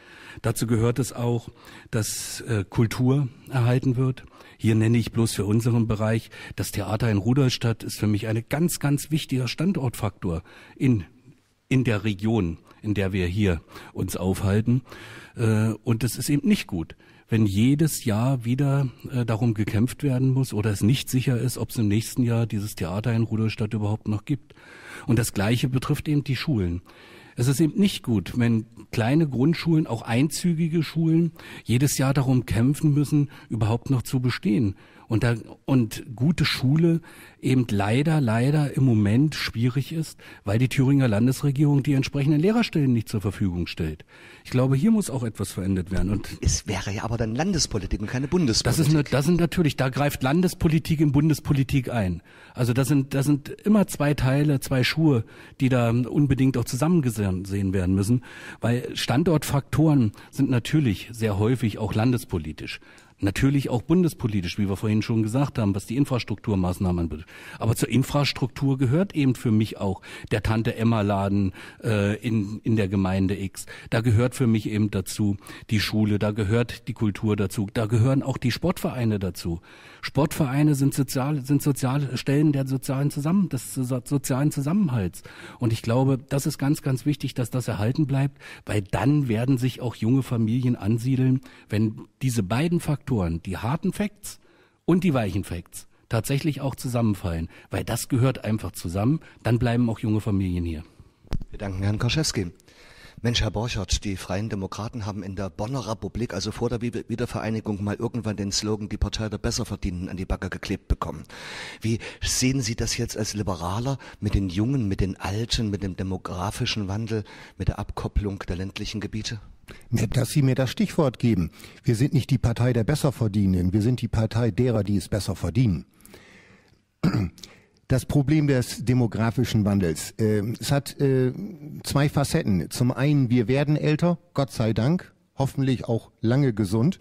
Dazu gehört es auch, dass äh, Kultur erhalten wird. Hier nenne ich bloß für unseren Bereich das Theater in Rudolstadt ist für mich ein ganz, ganz wichtiger Standortfaktor in, in der Region, in der wir hier uns aufhalten. Äh, und es ist eben nicht gut, wenn jedes Jahr wieder äh, darum gekämpft werden muss oder es nicht sicher ist, ob es im nächsten Jahr dieses Theater in Rudolstadt überhaupt noch gibt. Und das Gleiche betrifft eben die Schulen. Es ist eben nicht gut, wenn kleine Grundschulen, auch einzügige Schulen, jedes Jahr darum kämpfen müssen, überhaupt noch zu bestehen. Und, da, und gute Schule eben leider, leider im Moment schwierig ist, weil die Thüringer Landesregierung die entsprechenden Lehrerstellen nicht zur Verfügung stellt. Ich glaube, hier muss auch etwas verändert werden. Und es wäre ja aber dann Landespolitik und keine Bundespolitik. Das ist, das sind natürlich, da greift Landespolitik in Bundespolitik ein. Also das sind, das sind immer zwei Teile, zwei Schuhe, die da unbedingt auch zusammengesehen werden müssen, weil Standortfaktoren sind natürlich sehr häufig auch landespolitisch. Natürlich auch bundespolitisch, wie wir vorhin schon gesagt haben, was die Infrastrukturmaßnahmen betrifft. Aber zur Infrastruktur gehört eben für mich auch der Tante Emma Laden äh, in, in der Gemeinde X. Da gehört für mich eben dazu die Schule, da gehört die Kultur dazu, da gehören auch die Sportvereine dazu. Sportvereine sind sozial, sind soziale Stellen der sozialen Zusammen, des sozialen Zusammenhalts. Und ich glaube, das ist ganz, ganz wichtig, dass das erhalten bleibt, weil dann werden sich auch junge Familien ansiedeln, wenn diese beiden Faktoren, die harten Facts und die weichen Facts, tatsächlich auch zusammenfallen, weil das gehört einfach zusammen, dann bleiben auch junge Familien hier. Wir danken Herrn Koschewski. Mensch, Herr Borchardt, die Freien Demokraten haben in der Bonner Republik, also vor der Wiedervereinigung, mal irgendwann den Slogan Die Partei der Besserverdienenden an die Backe geklebt bekommen. Wie sehen Sie das jetzt als Liberaler mit den Jungen, mit den Alten, mit dem demografischen Wandel, mit der Abkopplung der ländlichen Gebiete? Nett, dass Sie mir das Stichwort geben. Wir sind nicht die Partei der Besserverdienenden, wir sind die Partei derer, die es besser verdienen das Problem des demografischen Wandels. Äh, es hat äh, zwei Facetten. Zum einen, wir werden älter, Gott sei Dank, hoffentlich auch lange gesund.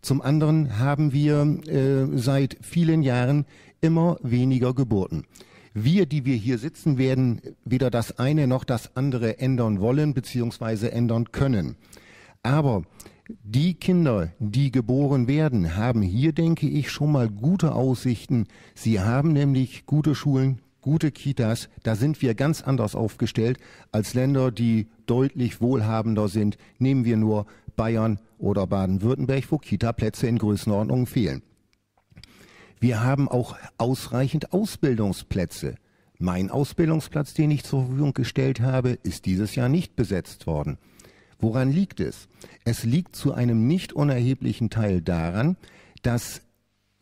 Zum anderen haben wir äh, seit vielen Jahren immer weniger Geburten. Wir, die wir hier sitzen, werden weder das eine noch das andere ändern wollen bzw. ändern können. Aber Die Kinder, die geboren werden, haben hier, denke ich, schon mal gute Aussichten. Sie haben nämlich gute Schulen, gute Kitas. Da sind wir ganz anders aufgestellt als Länder, die deutlich wohlhabender sind. Nehmen wir nur Bayern oder Baden-Württemberg, wo Kita-Plätze in Größenordnungen fehlen. Wir haben auch ausreichend Ausbildungsplätze. Mein Ausbildungsplatz, den ich zur Verfügung gestellt habe, ist dieses Jahr nicht besetzt worden. Woran liegt es? Es liegt zu einem nicht unerheblichen Teil daran, dass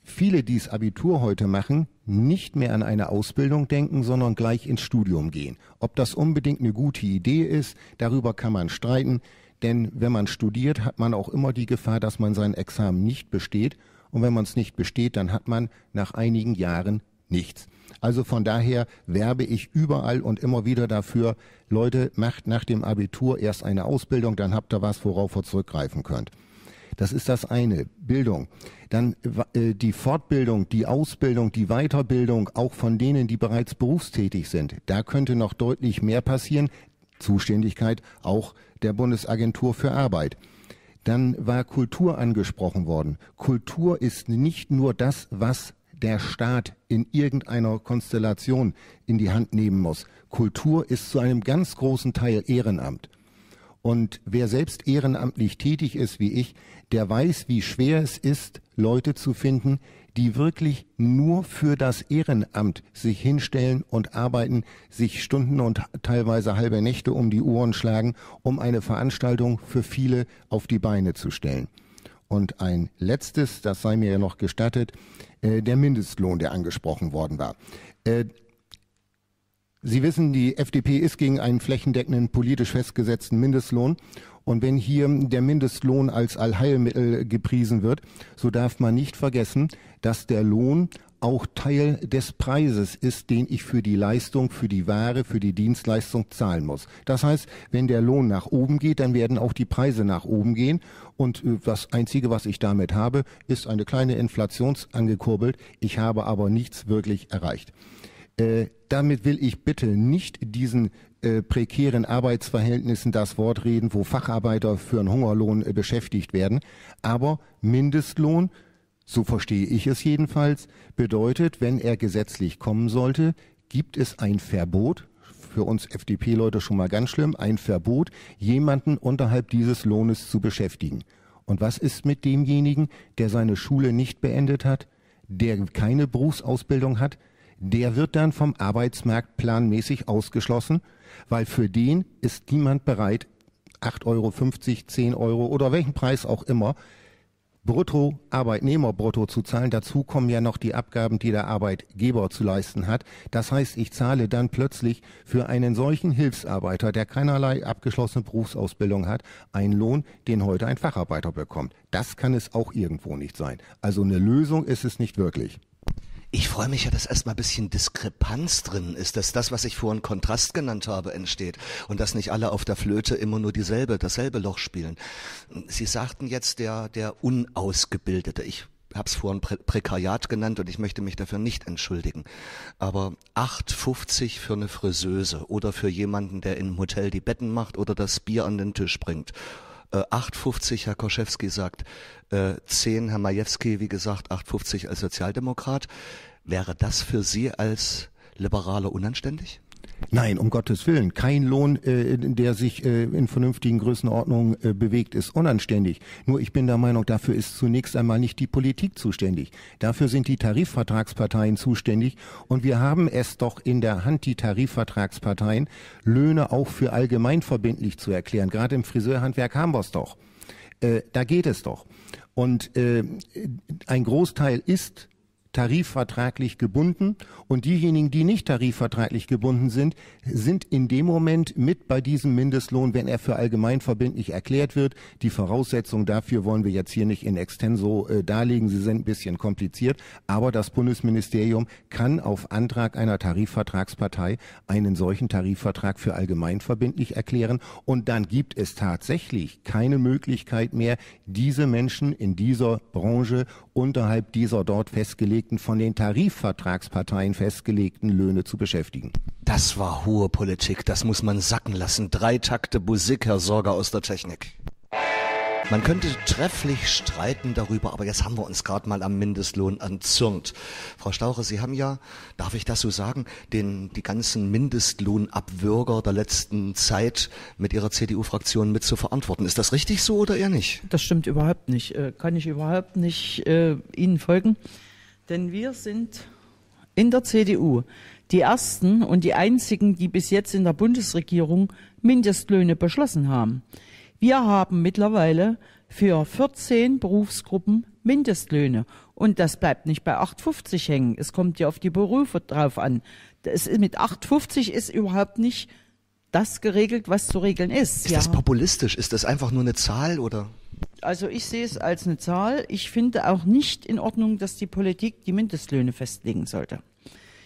viele, die das Abitur heute machen, nicht mehr an eine Ausbildung denken, sondern gleich ins Studium gehen. Ob das unbedingt eine gute Idee ist, darüber kann man streiten, denn wenn man studiert, hat man auch immer die Gefahr, dass man sein Examen nicht besteht. Und wenn man es nicht besteht, dann hat man nach einigen Jahren nichts. Also von daher werbe ich überall und immer wieder dafür, Leute, macht nach dem Abitur erst eine Ausbildung, dann habt ihr was, worauf ihr zurückgreifen könnt. Das ist das eine, Bildung. Dann äh, die Fortbildung, die Ausbildung, die Weiterbildung auch von denen, die bereits berufstätig sind. Da könnte noch deutlich mehr passieren. Zuständigkeit auch der Bundesagentur für Arbeit. Dann war Kultur angesprochen worden. Kultur ist nicht nur das, was der Staat in irgendeiner Konstellation in die Hand nehmen muss. Kultur ist zu einem ganz großen Teil Ehrenamt. Und wer selbst ehrenamtlich tätig ist wie ich, der weiß, wie schwer es ist, Leute zu finden, die wirklich nur für das Ehrenamt sich hinstellen und arbeiten, sich Stunden und teilweise halbe Nächte um die Ohren schlagen, um eine Veranstaltung für viele auf die Beine zu stellen. Und ein letztes, das sei mir ja noch gestattet, äh, der Mindestlohn, der angesprochen worden war. Äh, Sie wissen, die FDP ist gegen einen flächendeckenden politisch festgesetzten Mindestlohn. Und wenn hier der Mindestlohn als Allheilmittel gepriesen wird, so darf man nicht vergessen, dass der Lohn auch Teil des Preises ist, den ich für die Leistung, für die Ware, für die Dienstleistung zahlen muss. Das heißt, wenn der Lohn nach oben geht, dann werden auch die Preise nach oben gehen. Und äh, das Einzige, was ich damit habe, ist eine kleine Inflation angekurbelt. Ich habe aber nichts wirklich erreicht. Äh, damit will ich bitte nicht diesen äh, prekären Arbeitsverhältnissen das Wort reden, wo Facharbeiter für einen Hungerlohn äh, beschäftigt werden. Aber Mindestlohn so verstehe ich es jedenfalls, bedeutet, wenn er gesetzlich kommen sollte, gibt es ein Verbot, für uns FDP-Leute schon mal ganz schlimm, ein Verbot, jemanden unterhalb dieses Lohnes zu beschäftigen. Und was ist mit demjenigen, der seine Schule nicht beendet hat, der keine Berufsausbildung hat? Der wird dann vom Arbeitsmarkt planmäßig ausgeschlossen, weil für den ist niemand bereit, 8,50 Euro, 10 Euro oder welchen Preis auch immer Brutto, Arbeitnehmerbrutto zu zahlen. Dazu kommen ja noch die Abgaben, die der Arbeitgeber zu leisten hat. Das heißt, ich zahle dann plötzlich für einen solchen Hilfsarbeiter, der keinerlei abgeschlossene Berufsausbildung hat, einen Lohn, den heute ein Facharbeiter bekommt. Das kann es auch irgendwo nicht sein. Also eine Lösung ist es nicht wirklich. Ich freue mich ja, dass erstmal ein bisschen Diskrepanz drin ist, dass das, was ich vorhin Kontrast genannt habe, entsteht und dass nicht alle auf der Flöte immer nur dieselbe, dasselbe Loch spielen. Sie sagten jetzt der, der Unausgebildete. Ich habe es vorhin Prä Prekariat genannt und ich möchte mich dafür nicht entschuldigen. Aber 8,50 für eine Friseuse oder für jemanden, der im Hotel die Betten macht oder das Bier an den Tisch bringt. Äh, 8,50 Herr Koschewski sagt, äh, 10 Herr Majewski, wie gesagt, 8,50 als Sozialdemokrat. Wäre das für Sie als Liberaler unanständig? Nein, um Gottes Willen. Kein Lohn, äh, der sich äh, in vernünftigen Größenordnungen äh, bewegt, ist unanständig. Nur ich bin der Meinung, dafür ist zunächst einmal nicht die Politik zuständig. Dafür sind die Tarifvertragsparteien zuständig. Und wir haben es doch in der Hand, die Tarifvertragsparteien, Löhne auch für allgemeinverbindlich zu erklären. Gerade im Friseurhandwerk haben wir es doch. Äh, da geht es doch. Und äh, ein Großteil ist tarifvertraglich gebunden. Und diejenigen, die nicht tarifvertraglich gebunden sind, sind in dem Moment mit bei diesem Mindestlohn, wenn er für allgemeinverbindlich erklärt wird. Die Voraussetzungen dafür wollen wir jetzt hier nicht in extenso äh, darlegen, sie sind ein bisschen kompliziert, aber das Bundesministerium kann auf Antrag einer Tarifvertragspartei einen solchen Tarifvertrag für allgemeinverbindlich erklären. Und dann gibt es tatsächlich keine Möglichkeit mehr, diese Menschen in dieser Branche unterhalb dieser dort festgelegten von den Tarifvertragsparteien festgelegten Löhne zu beschäftigen. Das war hohe Politik, das muss man sacken lassen. Drei Takte Musik, Herr Sorger aus der Technik. Man könnte trefflich streiten darüber, aber jetzt haben wir uns gerade mal am Mindestlohn entzürnt. Frau Staucher, Sie haben ja, darf ich das so sagen, den, die ganzen Mindestlohnabwürger der letzten Zeit mit Ihrer CDU-Fraktion mit zu verantworten. Ist das richtig so oder eher nicht? Das stimmt überhaupt nicht. Äh, kann ich überhaupt nicht äh, Ihnen folgen. Denn wir sind in der CDU die ersten und die einzigen, die bis jetzt in der Bundesregierung Mindestlöhne beschlossen haben. Wir haben mittlerweile für 14 Berufsgruppen Mindestlöhne. Und das bleibt nicht bei 8,50 hängen. Es kommt ja auf die Berufe drauf an. Das ist, mit 8,50 ist überhaupt nicht das geregelt, was zu regeln ist. Ist ja. das populistisch? Ist das einfach nur eine Zahl oder? Also ich sehe es als eine Zahl. Ich finde auch nicht in Ordnung, dass die Politik die Mindestlöhne festlegen sollte.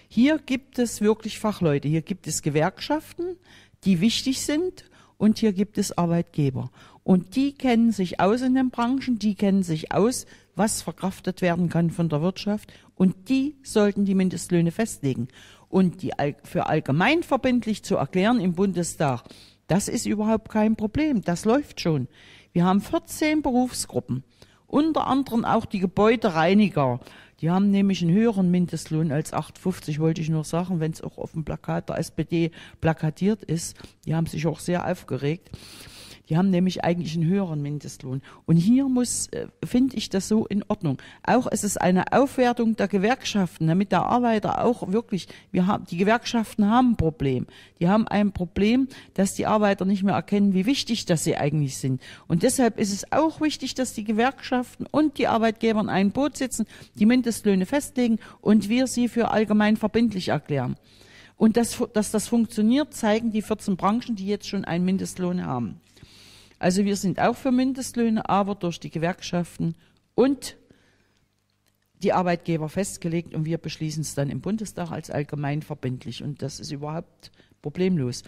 Hier gibt es wirklich Fachleute. Hier gibt es Gewerkschaften, die wichtig sind und hier gibt es Arbeitgeber. Und die kennen sich aus in den Branchen, die kennen sich aus, was verkraftet werden kann von der Wirtschaft und die sollten die Mindestlöhne festlegen. Und die für allgemein verbindlich zu erklären im Bundestag, das ist überhaupt kein Problem, das läuft schon. Wir haben 14 Berufsgruppen, unter anderem auch die Gebäudereiniger, die haben nämlich einen höheren Mindestlohn als 8,50, wollte ich nur sagen, wenn es auch auf dem Plakat der SPD plakatiert ist. Die haben sich auch sehr aufgeregt. Die haben nämlich eigentlich einen höheren Mindestlohn. Und hier muss, äh, finde ich das so in Ordnung. Auch es ist eine Aufwertung der Gewerkschaften, damit der Arbeiter auch wirklich, wir haben, die Gewerkschaften haben ein Problem. Die haben ein Problem, dass die Arbeiter nicht mehr erkennen, wie wichtig das sie eigentlich sind. Und deshalb ist es auch wichtig, dass die Gewerkschaften und die Arbeitgeber in einem Boot sitzen, die Mindestlöhne festlegen und wir sie für allgemein verbindlich erklären. Und dass, dass das funktioniert, zeigen die 14 Branchen, die jetzt schon einen Mindestlohn haben. Also wir sind auch für Mindestlöhne, aber durch die Gewerkschaften und die Arbeitgeber festgelegt und wir beschließen es dann im Bundestag als allgemein verbindlich und das ist überhaupt problemlos.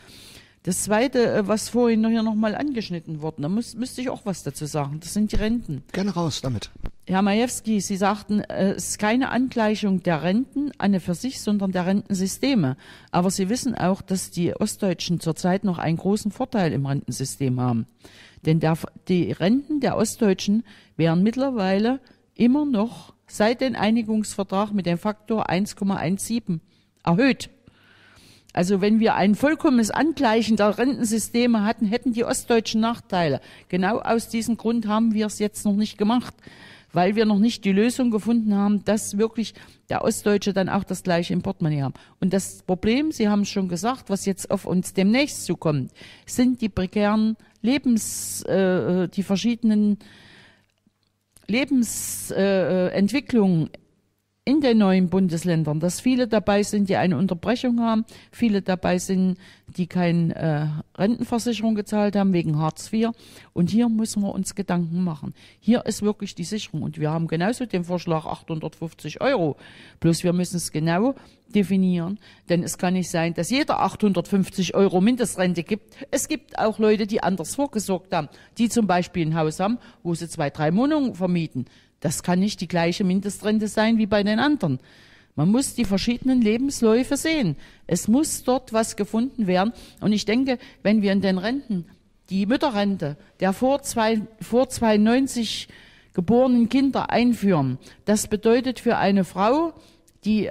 Das Zweite, äh, was vorhin hier nochmal angeschnitten wurde, da muss, müsste ich auch was dazu sagen, das sind die Renten. Gerne raus damit. Herr Majewski, Sie sagten, äh, es ist keine Angleichung der Renten an für sich, sondern der Rentensysteme. Aber Sie wissen auch, dass die Ostdeutschen zurzeit noch einen großen Vorteil im Rentensystem haben. Denn der, die Renten der Ostdeutschen wären mittlerweile immer noch seit dem Einigungsvertrag mit dem Faktor 1,17 erhöht. Also wenn wir ein vollkommenes Angleichen der Rentensysteme hatten, hätten die Ostdeutschen Nachteile. Genau aus diesem Grund haben wir es jetzt noch nicht gemacht weil wir noch nicht die Lösung gefunden haben, dass wirklich der Ostdeutsche dann auch das gleiche im Portemonnaie haben. Und das Problem, Sie haben es schon gesagt, was jetzt auf uns demnächst zukommt, sind die prekären Lebens, äh, die verschiedenen Lebensentwicklungen äh, in den neuen Bundesländern, dass viele dabei sind, die eine Unterbrechung haben, viele dabei sind, die keine äh, Rentenversicherung gezahlt haben wegen Hartz IV. Und hier müssen wir uns Gedanken machen. Hier ist wirklich die Sicherung. Und wir haben genauso den Vorschlag 850 Euro. Plus wir müssen es genau definieren, denn es kann nicht sein, dass jeder 850 Euro Mindestrente gibt. Es gibt auch Leute, die anders vorgesorgt haben, die zum Beispiel ein Haus haben, wo sie zwei, drei Wohnungen vermieten. Das kann nicht die gleiche Mindestrente sein wie bei den anderen. Man muss die verschiedenen Lebensläufe sehen. Es muss dort was gefunden werden. Und ich denke, wenn wir in den Renten die Mütterrente der vor, zwei, vor 92 geborenen Kinder einführen, das bedeutet für eine Frau, die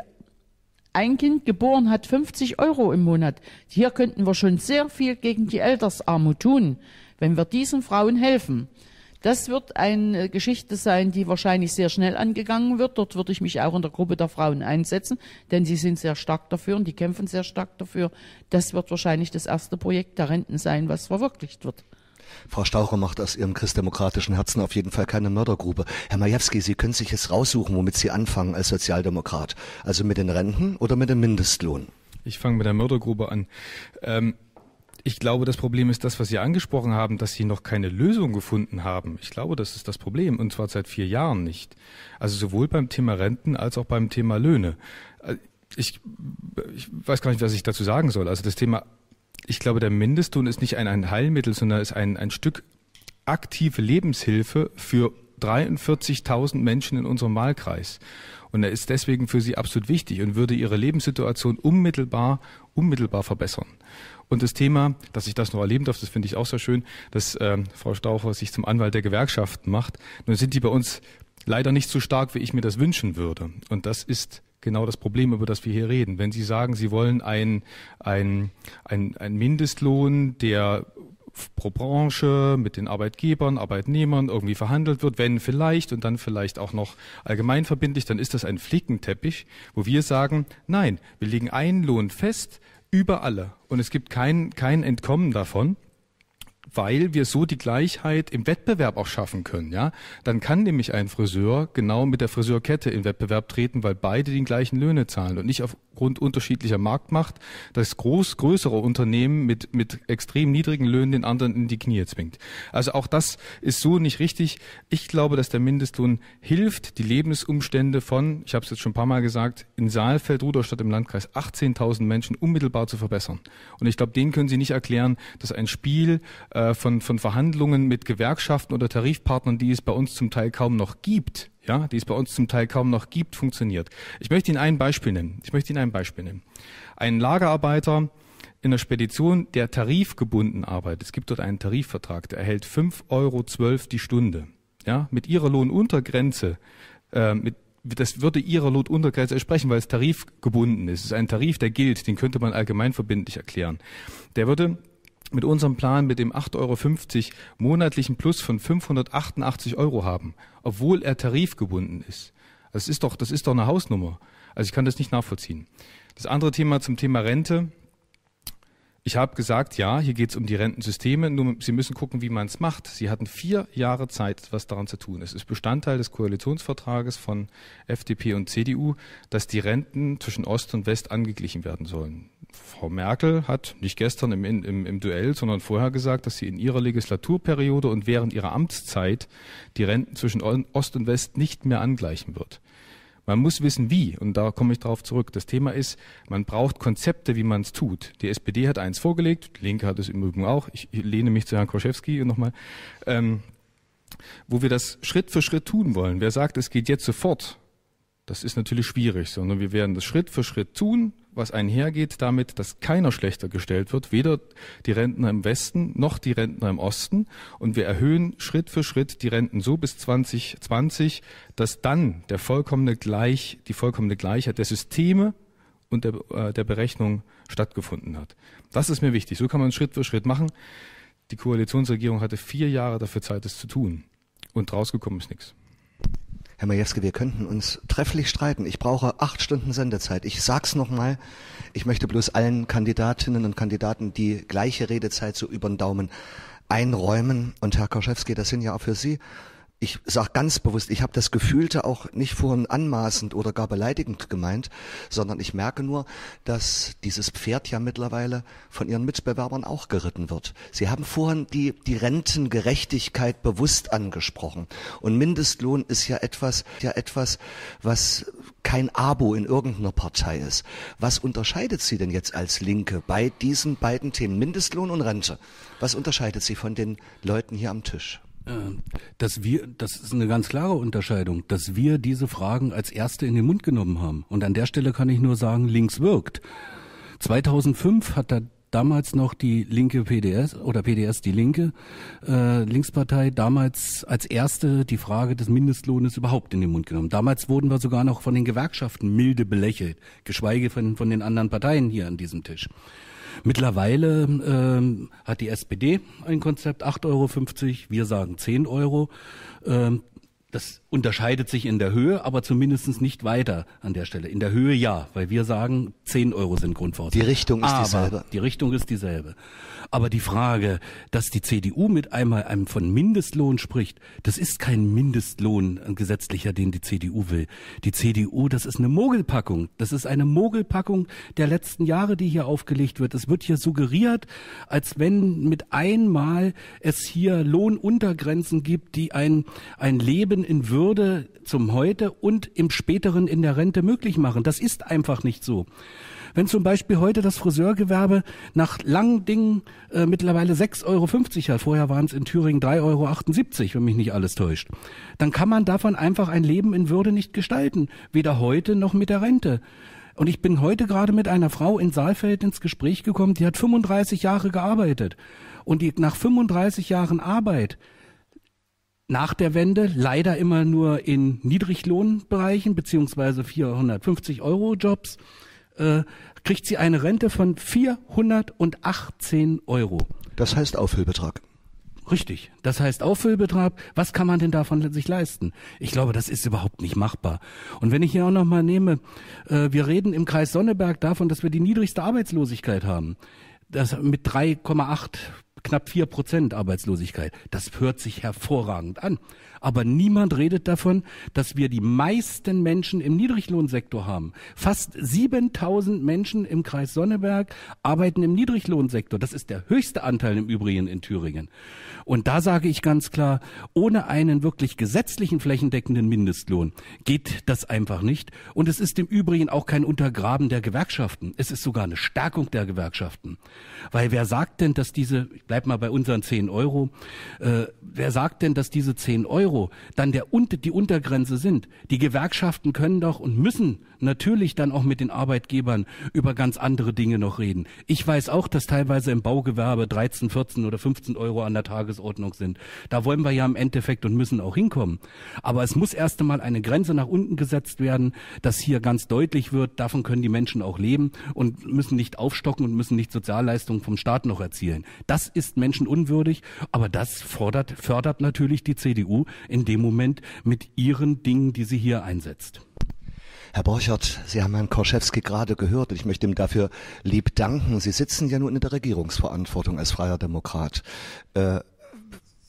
ein Kind geboren hat, 50 Euro im Monat. Hier könnten wir schon sehr viel gegen die Altersarmut tun, wenn wir diesen Frauen helfen. Das wird eine Geschichte sein, die wahrscheinlich sehr schnell angegangen wird. Dort würde ich mich auch in der Gruppe der Frauen einsetzen, denn sie sind sehr stark dafür und die kämpfen sehr stark dafür. Das wird wahrscheinlich das erste Projekt der Renten sein, was verwirklicht wird. Frau Staucher macht aus Ihrem christdemokratischen Herzen auf jeden Fall keine Mördergrube. Herr Majewski, Sie können sich jetzt raussuchen, womit Sie anfangen als Sozialdemokrat. Also mit den Renten oder mit dem Mindestlohn? Ich fange mit der Mördergrube an. Ähm, ich glaube, das Problem ist das, was Sie angesprochen haben, dass Sie noch keine Lösung gefunden haben. Ich glaube, das ist das Problem und zwar seit vier Jahren nicht. Also sowohl beim Thema Renten als auch beim Thema Löhne. Äh, ich, ich weiß gar nicht, was ich dazu sagen soll. Also das Thema, ich glaube, der Mindestlohn ist nicht ein, ein Heilmittel, sondern ist ein, ein Stück aktive Lebenshilfe für 43.000 Menschen in unserem Wahlkreis. Und er ist deswegen für sie absolut wichtig und würde ihre Lebenssituation unmittelbar, unmittelbar verbessern. Und das Thema, dass ich das noch erleben darf, das finde ich auch sehr schön, dass ähm, Frau Staucher sich zum Anwalt der Gewerkschaften macht. Nun sind die bei uns leider nicht so stark, wie ich mir das wünschen würde. Und das ist genau das Problem, über das wir hier reden. Wenn Sie sagen, Sie wollen ein, ein, ein, ein Mindestlohn, der pro Branche mit den Arbeitgebern, Arbeitnehmern irgendwie verhandelt wird, wenn vielleicht und dann vielleicht auch noch allgemeinverbindlich, dann ist das ein Flickenteppich, wo wir sagen, nein, wir legen einen Lohn fest über alle und es gibt kein, kein Entkommen davon weil wir so die Gleichheit im Wettbewerb auch schaffen können. Ja, dann kann nämlich ein Friseur genau mit der Friseurkette in Wettbewerb treten, weil beide die gleichen Löhne zahlen und nicht aufgrund unterschiedlicher Marktmacht das groß größere Unternehmen mit mit extrem niedrigen Löhnen den anderen in die Knie zwingt. Also auch das ist so nicht richtig. Ich glaube, dass der Mindestlohn hilft, die Lebensumstände von, ich habe es jetzt schon ein paar Mal gesagt, in Saalfeld, Ruderstadt im Landkreis 18.000 Menschen unmittelbar zu verbessern. Und ich glaube, denen können Sie nicht erklären, dass ein Spiel äh, äh, von, von Verhandlungen mit Gewerkschaften oder Tarifpartnern, die es bei uns zum Teil kaum noch gibt, ja, die es bei uns zum Teil kaum noch gibt, funktioniert. Ich möchte Ihnen ein Beispiel nennen. Ich möchte Ihnen ein Beispiel nennen. Ein Lagerarbeiter in der Spedition, der tarifgebunden arbeitet, es gibt dort einen Tarifvertrag, der erhält 5,12 Euro die Stunde. Ja, mit ihrer Lohnuntergrenze, äh, mit das würde ihrer Lohnuntergrenze entsprechen, weil es tarifgebunden ist. Es ist ein Tarif, der gilt, den könnte man allgemeinverbindlich erklären. Der würde mit unserem Plan mit dem 8,50 Euro monatlichen Plus von 588 Euro haben, obwohl er tarifgebunden ist. Das ist doch, das ist doch eine Hausnummer. Also ich kann das nicht nachvollziehen. Das andere Thema zum Thema Rente. Ich habe gesagt, ja, hier geht es um die Rentensysteme, nur Sie müssen gucken, wie man es macht. Sie hatten vier Jahre Zeit, was daran zu tun. Es ist Bestandteil des Koalitionsvertrages von FDP und CDU, dass die Renten zwischen Ost und West angeglichen werden sollen. Frau Merkel hat nicht gestern im, im, im Duell, sondern vorher gesagt, dass sie in ihrer Legislaturperiode und während ihrer Amtszeit die Renten zwischen Ost und West nicht mehr angleichen wird. Man muss wissen, wie, und da komme ich darauf zurück. Das Thema ist, man braucht Konzepte, wie man es tut. Die SPD hat eins vorgelegt, die Linke hat es im Übrigen auch. Ich lehne mich zu Herrn Kroschewski nochmal. Ähm, wo wir das Schritt für Schritt tun wollen. Wer sagt, es geht jetzt sofort, das ist natürlich schwierig, sondern wir werden das Schritt für Schritt tun, was einhergeht damit, dass keiner schlechter gestellt wird, weder die Rentner im Westen noch die Rentner im Osten. Und wir erhöhen Schritt für Schritt die Renten so bis 2020, dass dann der vollkommene Gleich, die vollkommene Gleichheit der Systeme und der, äh, der Berechnung stattgefunden hat. Das ist mir wichtig. So kann man Schritt für Schritt machen. Die Koalitionsregierung hatte vier Jahre dafür Zeit, es zu tun. Und rausgekommen ist nichts. Herr Majewski, wir könnten uns trefflich streiten. Ich brauche acht Stunden Sendezeit. Ich sag's nochmal. Ich möchte bloß allen Kandidatinnen und Kandidaten die gleiche Redezeit so über den Daumen einräumen. Und Herr Koschewski, das sind ja auch für Sie ich sage ganz bewusst, ich habe das Gefühlte auch nicht vorhin anmaßend oder gar beleidigend gemeint, sondern ich merke nur, dass dieses Pferd ja mittlerweile von ihren Mitbewerbern auch geritten wird. Sie haben vorhin die, die Rentengerechtigkeit bewusst angesprochen. Und Mindestlohn ist ja etwas, ja etwas, was kein Abo in irgendeiner Partei ist. Was unterscheidet Sie denn jetzt als Linke bei diesen beiden Themen, Mindestlohn und Rente? Was unterscheidet Sie von den Leuten hier am Tisch? Äh, dass wir, das ist eine ganz klare Unterscheidung, dass wir diese Fragen als erste in den Mund genommen haben. Und an der Stelle kann ich nur sagen, links wirkt. 2005 hat da damals noch die linke PDS oder PDS die linke äh, Linkspartei damals als erste die Frage des Mindestlohnes überhaupt in den Mund genommen. Damals wurden wir sogar noch von den Gewerkschaften milde belächelt, geschweige von, von den anderen Parteien hier an diesem Tisch. Mittlerweile ähm, hat die SPD ein Konzept, 8,50 Euro, wir sagen 10 Euro. Ähm, das unterscheidet sich in der Höhe, aber zumindest nicht weiter an der Stelle. In der Höhe ja, weil wir sagen, 10 Euro sind Grundvoraussetzungen. Die Richtung ist aber dieselbe. Die Richtung ist dieselbe. Aber die Frage, dass die CDU mit einmal einem von Mindestlohn spricht, das ist kein Mindestlohn gesetzlicher, den die CDU will. Die CDU, das ist eine Mogelpackung. Das ist eine Mogelpackung der letzten Jahre, die hier aufgelegt wird. Es wird hier suggeriert, als wenn mit einmal es hier Lohnuntergrenzen gibt, die ein, ein Leben Leben in Würde zum Heute und im späteren in der Rente möglich machen. Das ist einfach nicht so. Wenn zum Beispiel heute das Friseurgewerbe nach langen Dingen äh, mittlerweile 6,50 Euro hat, vorher waren es in Thüringen 3,78 Euro, wenn mich nicht alles täuscht, dann kann man davon einfach ein Leben in Würde nicht gestalten, weder heute noch mit der Rente. Und ich bin heute gerade mit einer Frau in Saalfeld ins Gespräch gekommen, die hat 35 Jahre gearbeitet. Und die nach 35 Jahren Arbeit nach der Wende leider immer nur in Niedriglohnbereichen beziehungsweise 450 Euro Jobs äh, kriegt sie eine Rente von 418 Euro. Das heißt Auffüllbetrag. Richtig. Das heißt Auffüllbetrag. Was kann man denn davon sich leisten? Ich glaube, das ist überhaupt nicht machbar. Und wenn ich hier auch noch mal nehme, äh, wir reden im Kreis Sonneberg davon, dass wir die niedrigste Arbeitslosigkeit haben. Das mit 3,8 knapp vier Prozent Arbeitslosigkeit. Das hört sich hervorragend an aber niemand redet davon, dass wir die meisten Menschen im Niedriglohnsektor haben. Fast 7000 Menschen im Kreis Sonneberg arbeiten im Niedriglohnsektor. Das ist der höchste Anteil im Übrigen in Thüringen. Und da sage ich ganz klar, ohne einen wirklich gesetzlichen flächendeckenden Mindestlohn geht das einfach nicht. Und es ist im Übrigen auch kein Untergraben der Gewerkschaften. Es ist sogar eine Stärkung der Gewerkschaften. Weil wer sagt denn, dass diese, ich bleib mal bei unseren 10 Euro, äh, wer sagt denn, dass diese 10 Euro Euro dann der, die Untergrenze sind. Die Gewerkschaften können doch und müssen natürlich dann auch mit den Arbeitgebern über ganz andere Dinge noch reden. Ich weiß auch, dass teilweise im Baugewerbe 13, 14 oder 15 Euro an der Tagesordnung sind. Da wollen wir ja im Endeffekt und müssen auch hinkommen. Aber es muss erst einmal eine Grenze nach unten gesetzt werden, dass hier ganz deutlich wird, davon können die Menschen auch leben und müssen nicht aufstocken und müssen nicht Sozialleistungen vom Staat noch erzielen. Das ist menschenunwürdig, aber das fordert, fördert natürlich die CDU in dem Moment mit ihren Dingen, die sie hier einsetzt. Herr Borchert, Sie haben Herrn Korschewski gerade gehört und ich möchte ihm dafür lieb danken. Sie sitzen ja nun in der Regierungsverantwortung als freier Demokrat. Äh,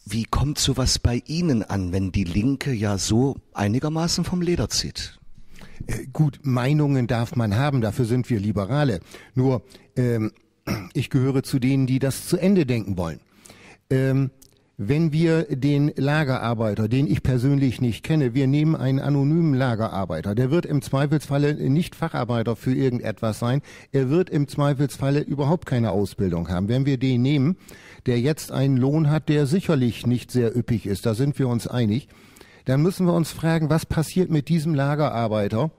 wie kommt sowas bei Ihnen an, wenn die Linke ja so einigermaßen vom Leder zieht? Äh, gut, Meinungen darf man haben, dafür sind wir Liberale. Nur, ähm, ich gehöre zu denen, die das zu Ende denken wollen. Ähm, wenn wir den Lagerarbeiter, den ich persönlich nicht kenne, wir nehmen einen anonymen Lagerarbeiter, der wird im Zweifelsfalle nicht Facharbeiter für irgendetwas sein, er wird im Zweifelsfalle überhaupt keine Ausbildung haben. Wenn wir den nehmen, der jetzt einen Lohn hat, der sicherlich nicht sehr üppig ist, da sind wir uns einig, dann müssen wir uns fragen, was passiert mit diesem Lagerarbeiter,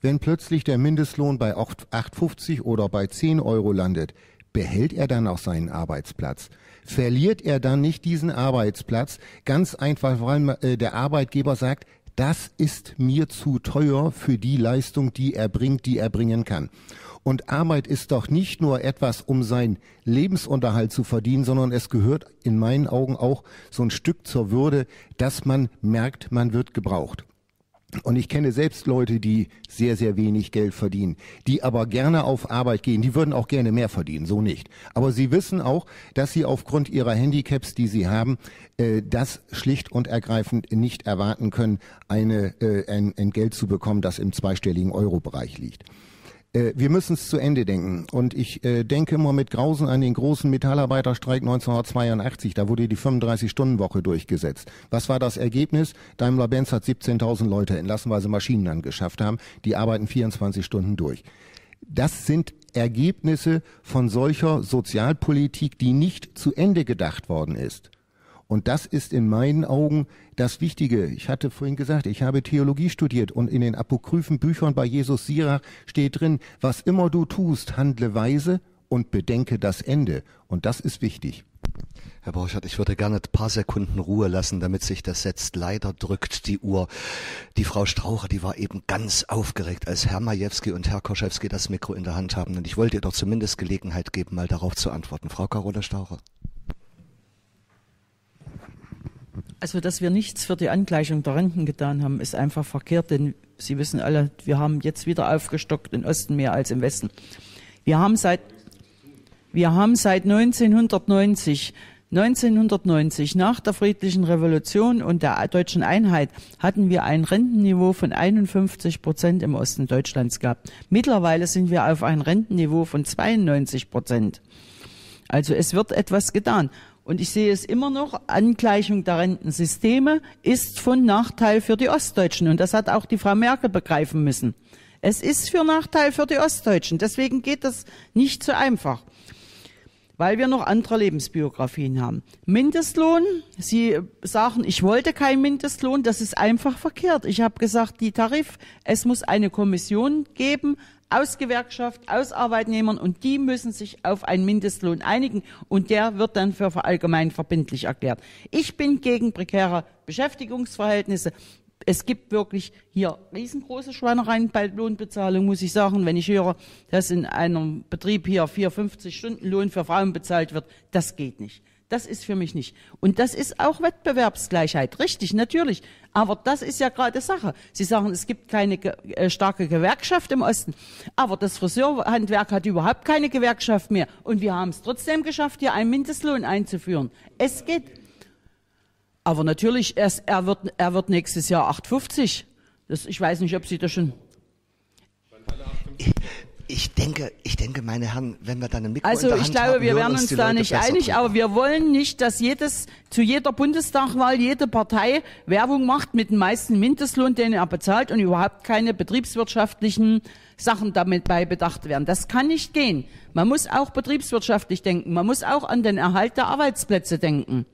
wenn plötzlich der Mindestlohn bei 8,50 oder bei 10 Euro landet. Behält er dann auch seinen Arbeitsplatz? Verliert er dann nicht diesen Arbeitsplatz. Ganz einfach, weil äh, der Arbeitgeber sagt, das ist mir zu teuer für die Leistung, die er bringt, die er bringen kann. Und Arbeit ist doch nicht nur etwas, um seinen Lebensunterhalt zu verdienen, sondern es gehört in meinen Augen auch so ein Stück zur Würde, dass man merkt, man wird gebraucht. Und ich kenne selbst Leute, die sehr, sehr wenig Geld verdienen, die aber gerne auf Arbeit gehen. Die würden auch gerne mehr verdienen, so nicht. Aber sie wissen auch, dass sie aufgrund ihrer Handicaps, die sie haben, äh, das schlicht und ergreifend nicht erwarten können, eine, äh, ein, ein Geld zu bekommen, das im zweistelligen Euro-Bereich liegt. Äh, wir müssen es zu Ende denken. Und ich äh, denke immer mit Grausen an den großen Metallarbeiterstreik 1982. Da wurde die 35-Stunden-Woche durchgesetzt. Was war das Ergebnis? Daimler-Benz hat 17.000 Leute entlassen, weil sie Maschinen angeschafft haben. Die arbeiten 24 Stunden durch. Das sind Ergebnisse von solcher Sozialpolitik, die nicht zu Ende gedacht worden ist. Und das ist in meinen Augen das Wichtige. Ich hatte vorhin gesagt, ich habe Theologie studiert und in den apokryphen Büchern bei Jesus Sirach steht drin, was immer du tust, handle weise und bedenke das Ende. Und das ist wichtig. Herr Borchert, ich würde gerne ein paar Sekunden Ruhe lassen, damit sich das setzt. Leider drückt die Uhr. Die Frau Straucher, die war eben ganz aufgeregt, als Herr Majewski und Herr Koschewski das Mikro in der Hand haben. Und ich wollte ihr doch zumindest Gelegenheit geben, mal darauf zu antworten. Frau Carola Straucher. Also, dass wir nichts für die Angleichung der Renten getan haben, ist einfach verkehrt, denn Sie wissen alle, wir haben jetzt wieder aufgestockt im Osten mehr als im Westen. Wir haben seit, wir haben seit 1990 1990, nach der friedlichen Revolution und der deutschen Einheit, hatten wir ein Rentenniveau von 51 Prozent im Osten Deutschlands gehabt. Mittlerweile sind wir auf ein Rentenniveau von 92 Prozent. Also es wird etwas getan. Und ich sehe es immer noch, Angleichung der Rentensysteme ist von Nachteil für die Ostdeutschen. Und das hat auch die Frau Merkel begreifen müssen. Es ist für Nachteil für die Ostdeutschen. Deswegen geht das nicht so einfach. Weil wir noch andere Lebensbiografien haben. Mindestlohn, Sie sagen, ich wollte keinen Mindestlohn, das ist einfach verkehrt. Ich habe gesagt, die Tarif, es muss eine Kommission geben, aus Gewerkschaft, aus Arbeitnehmern und die müssen sich auf einen Mindestlohn einigen und der wird dann für allgemein verbindlich erklärt. Ich bin gegen prekäre Beschäftigungsverhältnisse. Es gibt wirklich hier riesengroße Schweinereien bei Lohnbezahlung, muss ich sagen. Wenn ich höre, dass in einem Betrieb hier 4, 50 Stunden Lohn für Frauen bezahlt wird, das geht nicht. Das ist für mich nicht. Und das ist auch Wettbewerbsgleichheit. Richtig, natürlich. Aber das ist ja gerade Sache. Sie sagen, es gibt keine äh, starke Gewerkschaft im Osten. Aber das Friseurhandwerk hat überhaupt keine Gewerkschaft mehr. Und wir haben es trotzdem geschafft, hier einen Mindestlohn einzuführen. Es geht. Aber natürlich, er, er, wird, er wird nächstes Jahr 8,50. Das, ich weiß nicht, ob Sie das schon. Ich denke, ich denke, meine Herren, wenn wir dann ein Mikro Also ich glaube, haben, wir werden uns, uns da nicht einig, aber wir wollen nicht, dass jedes, zu jeder Bundestagwahl jede Partei Werbung macht mit dem meisten Mindestlohn, den er bezahlt und überhaupt keine betriebswirtschaftlichen Sachen damit bei bedacht werden. Das kann nicht gehen. Man muss auch betriebswirtschaftlich denken. Man muss auch an den Erhalt der Arbeitsplätze denken.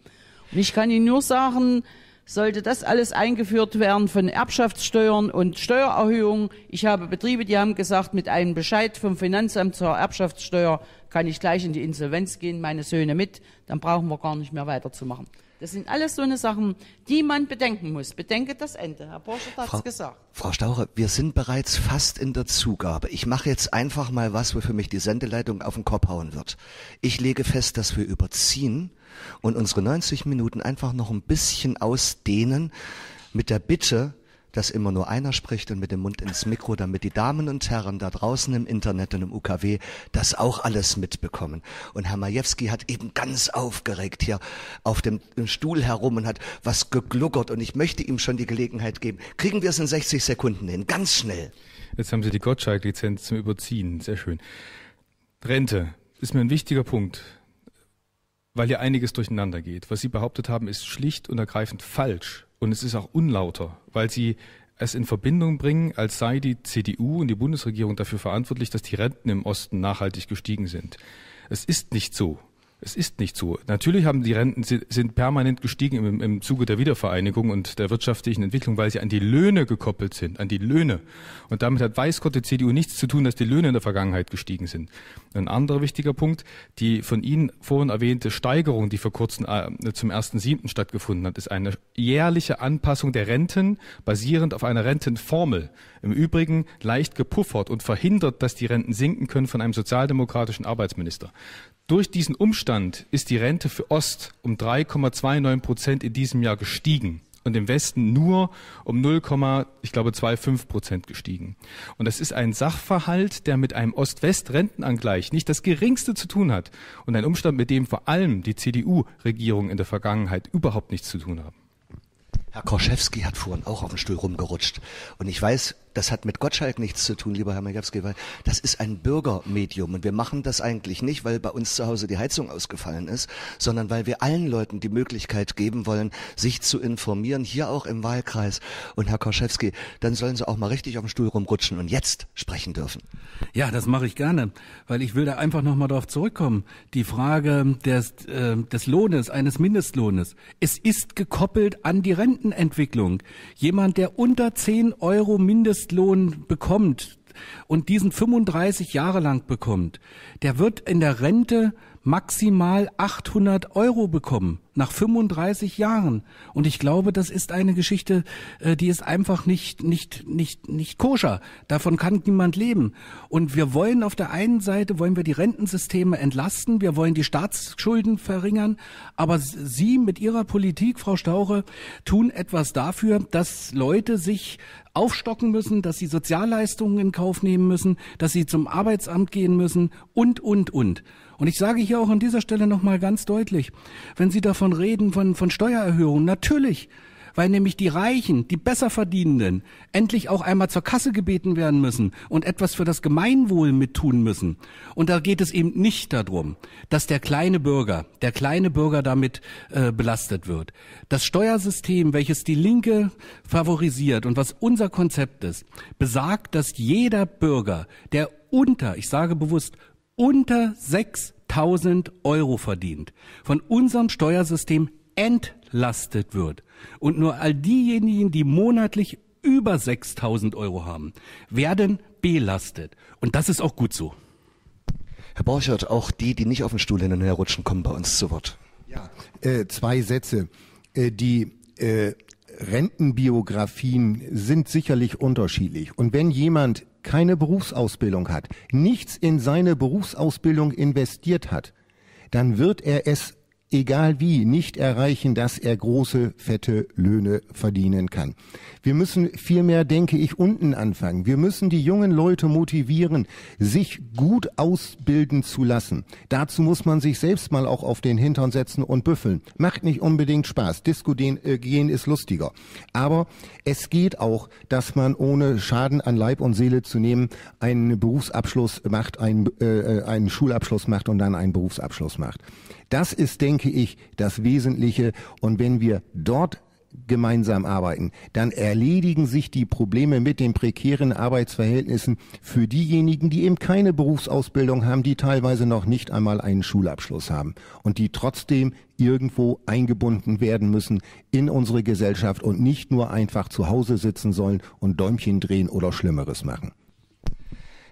Und ich kann Ihnen nur sagen, sollte das alles eingeführt werden von Erbschaftssteuern und Steuererhöhungen. Ich habe Betriebe, die haben gesagt, mit einem Bescheid vom Finanzamt zur Erbschaftssteuer kann ich gleich in die Insolvenz gehen, meine Söhne mit, dann brauchen wir gar nicht mehr weiterzumachen. Das sind alles so eine Sachen, die man bedenken muss. Bedenke das Ende. Herr Borschert hat es gesagt. Frau Staucher, wir sind bereits fast in der Zugabe. Ich mache jetzt einfach mal was, wofür mich die Sendeleitung auf den Kopf hauen wird. Ich lege fest, dass wir überziehen und unsere 90 Minuten einfach noch ein bisschen ausdehnen mit der Bitte, dass immer nur einer spricht und mit dem Mund ins Mikro, damit die Damen und Herren da draußen im Internet und im UKW das auch alles mitbekommen. Und Herr Majewski hat eben ganz aufgeregt hier auf dem Stuhl herum und hat was gegluckert und ich möchte ihm schon die Gelegenheit geben. Kriegen wir es in 60 Sekunden hin, ganz schnell. Jetzt haben Sie die Gottschalk-Lizenz zum Überziehen, sehr schön. Rente ist mir ein wichtiger Punkt weil hier einiges durcheinander geht. Was Sie behauptet haben, ist schlicht und ergreifend falsch. Und es ist auch unlauter, weil Sie es in Verbindung bringen, als sei die CDU und die Bundesregierung dafür verantwortlich, dass die Renten im Osten nachhaltig gestiegen sind. Es ist nicht so. Es ist nicht so. Natürlich haben die Renten sind permanent gestiegen im, im Zuge der Wiedervereinigung und der wirtschaftlichen Entwicklung, weil sie an die Löhne gekoppelt sind, an die Löhne. Und damit hat weiß Gott die CDU nichts zu tun, dass die Löhne in der Vergangenheit gestiegen sind. Ein anderer wichtiger Punkt, die von Ihnen vorhin erwähnte Steigerung, die vor kurzem äh, zum 1.7. stattgefunden hat, ist eine jährliche Anpassung der Renten basierend auf einer Rentenformel. Im Übrigen leicht gepuffert und verhindert, dass die Renten sinken können von einem sozialdemokratischen Arbeitsminister. Durch diesen Umstand ist die Rente für Ost um 3,29 Prozent in diesem Jahr gestiegen und im Westen nur um 0, ich glaube 2,5 Prozent gestiegen. Und das ist ein Sachverhalt, der mit einem Ost-West-Rentenangleich nicht das geringste zu tun hat und ein Umstand, mit dem vor allem die CDU-Regierung in der Vergangenheit überhaupt nichts zu tun haben. Herr Korschewski hat vorhin auch auf dem Stuhl rumgerutscht. Und ich weiß, das hat mit Gottschalk nichts zu tun, lieber Herr Majewski, weil das ist ein Bürgermedium. Und wir machen das eigentlich nicht, weil bei uns zu Hause die Heizung ausgefallen ist, sondern weil wir allen Leuten die Möglichkeit geben wollen, sich zu informieren, hier auch im Wahlkreis. Und Herr Korschewski, dann sollen Sie auch mal richtig auf dem Stuhl rumrutschen und jetzt sprechen dürfen. Ja, das mache ich gerne, weil ich will da einfach nochmal darauf zurückkommen. Die Frage des, äh, des Lohnes, eines Mindestlohnes. Es ist gekoppelt an die Rentenentwicklung. Jemand, der unter 10 Euro Mindest Mindestlohn bekommt und diesen 35 Jahre lang bekommt, der wird in der Rente maximal 800 Euro bekommen nach 35 Jahren. Und ich glaube, das ist eine Geschichte, äh, die ist einfach nicht, nicht, nicht, nicht koscher. Davon kann niemand leben. Und wir wollen auf der einen Seite, wollen wir die Rentensysteme entlasten, wir wollen die Staatsschulden verringern, aber Sie mit Ihrer Politik, Frau Stauche, tun etwas dafür, dass Leute sich aufstocken müssen, dass sie Sozialleistungen in Kauf nehmen müssen, dass sie zum Arbeitsamt gehen müssen und, und, und. Und ich sage hier auch an dieser Stelle nochmal ganz deutlich, wenn Sie davon reden, von, von Steuererhöhungen, natürlich weil nämlich die Reichen, die besser verdienenden, endlich auch einmal zur Kasse gebeten werden müssen und etwas für das Gemeinwohl mittun müssen. Und da geht es eben nicht darum, dass der kleine Bürger, der kleine Bürger damit äh, belastet wird. Das Steuersystem, welches die Linke favorisiert und was unser Konzept ist, besagt, dass jeder Bürger, der unter, ich sage bewusst, unter 6000 Euro verdient, von unserem Steuersystem entlastet wird. Und nur all diejenigen, die monatlich über 6000 Euro haben, werden belastet. Und das ist auch gut so. Herr Borchert, auch die, die nicht auf den Stuhl hin und her rutschen, kommen bei uns zu Wort. Ja, äh, zwei Sätze. Äh, die äh, Rentenbiografien sind sicherlich unterschiedlich. Und wenn jemand keine Berufsausbildung hat, nichts in seine Berufsausbildung investiert hat, dann wird er es egal wie, nicht erreichen, dass er große, fette Löhne verdienen kann. Wir müssen vielmehr, denke ich, unten anfangen. Wir müssen die jungen Leute motivieren, sich gut ausbilden zu lassen. Dazu muss man sich selbst mal auch auf den Hintern setzen und büffeln. Macht nicht unbedingt Spaß. Disco äh, gehen ist lustiger. Aber es geht auch, dass man ohne Schaden an Leib und Seele zu nehmen einen Berufsabschluss macht, einen, äh, äh einen Schulabschluss macht und dann einen Berufsabschluss macht. Das ist, denke ich, das Wesentliche. Und wenn wir dort gemeinsam arbeiten, dann erledigen sich die Probleme mit den prekären Arbeitsverhältnissen für diejenigen, die eben keine Berufsausbildung haben, die teilweise noch nicht einmal einen Schulabschluss haben und die trotzdem irgendwo eingebunden werden müssen in unsere Gesellschaft und nicht nur einfach zu Hause sitzen sollen und Däumchen drehen oder Schlimmeres machen.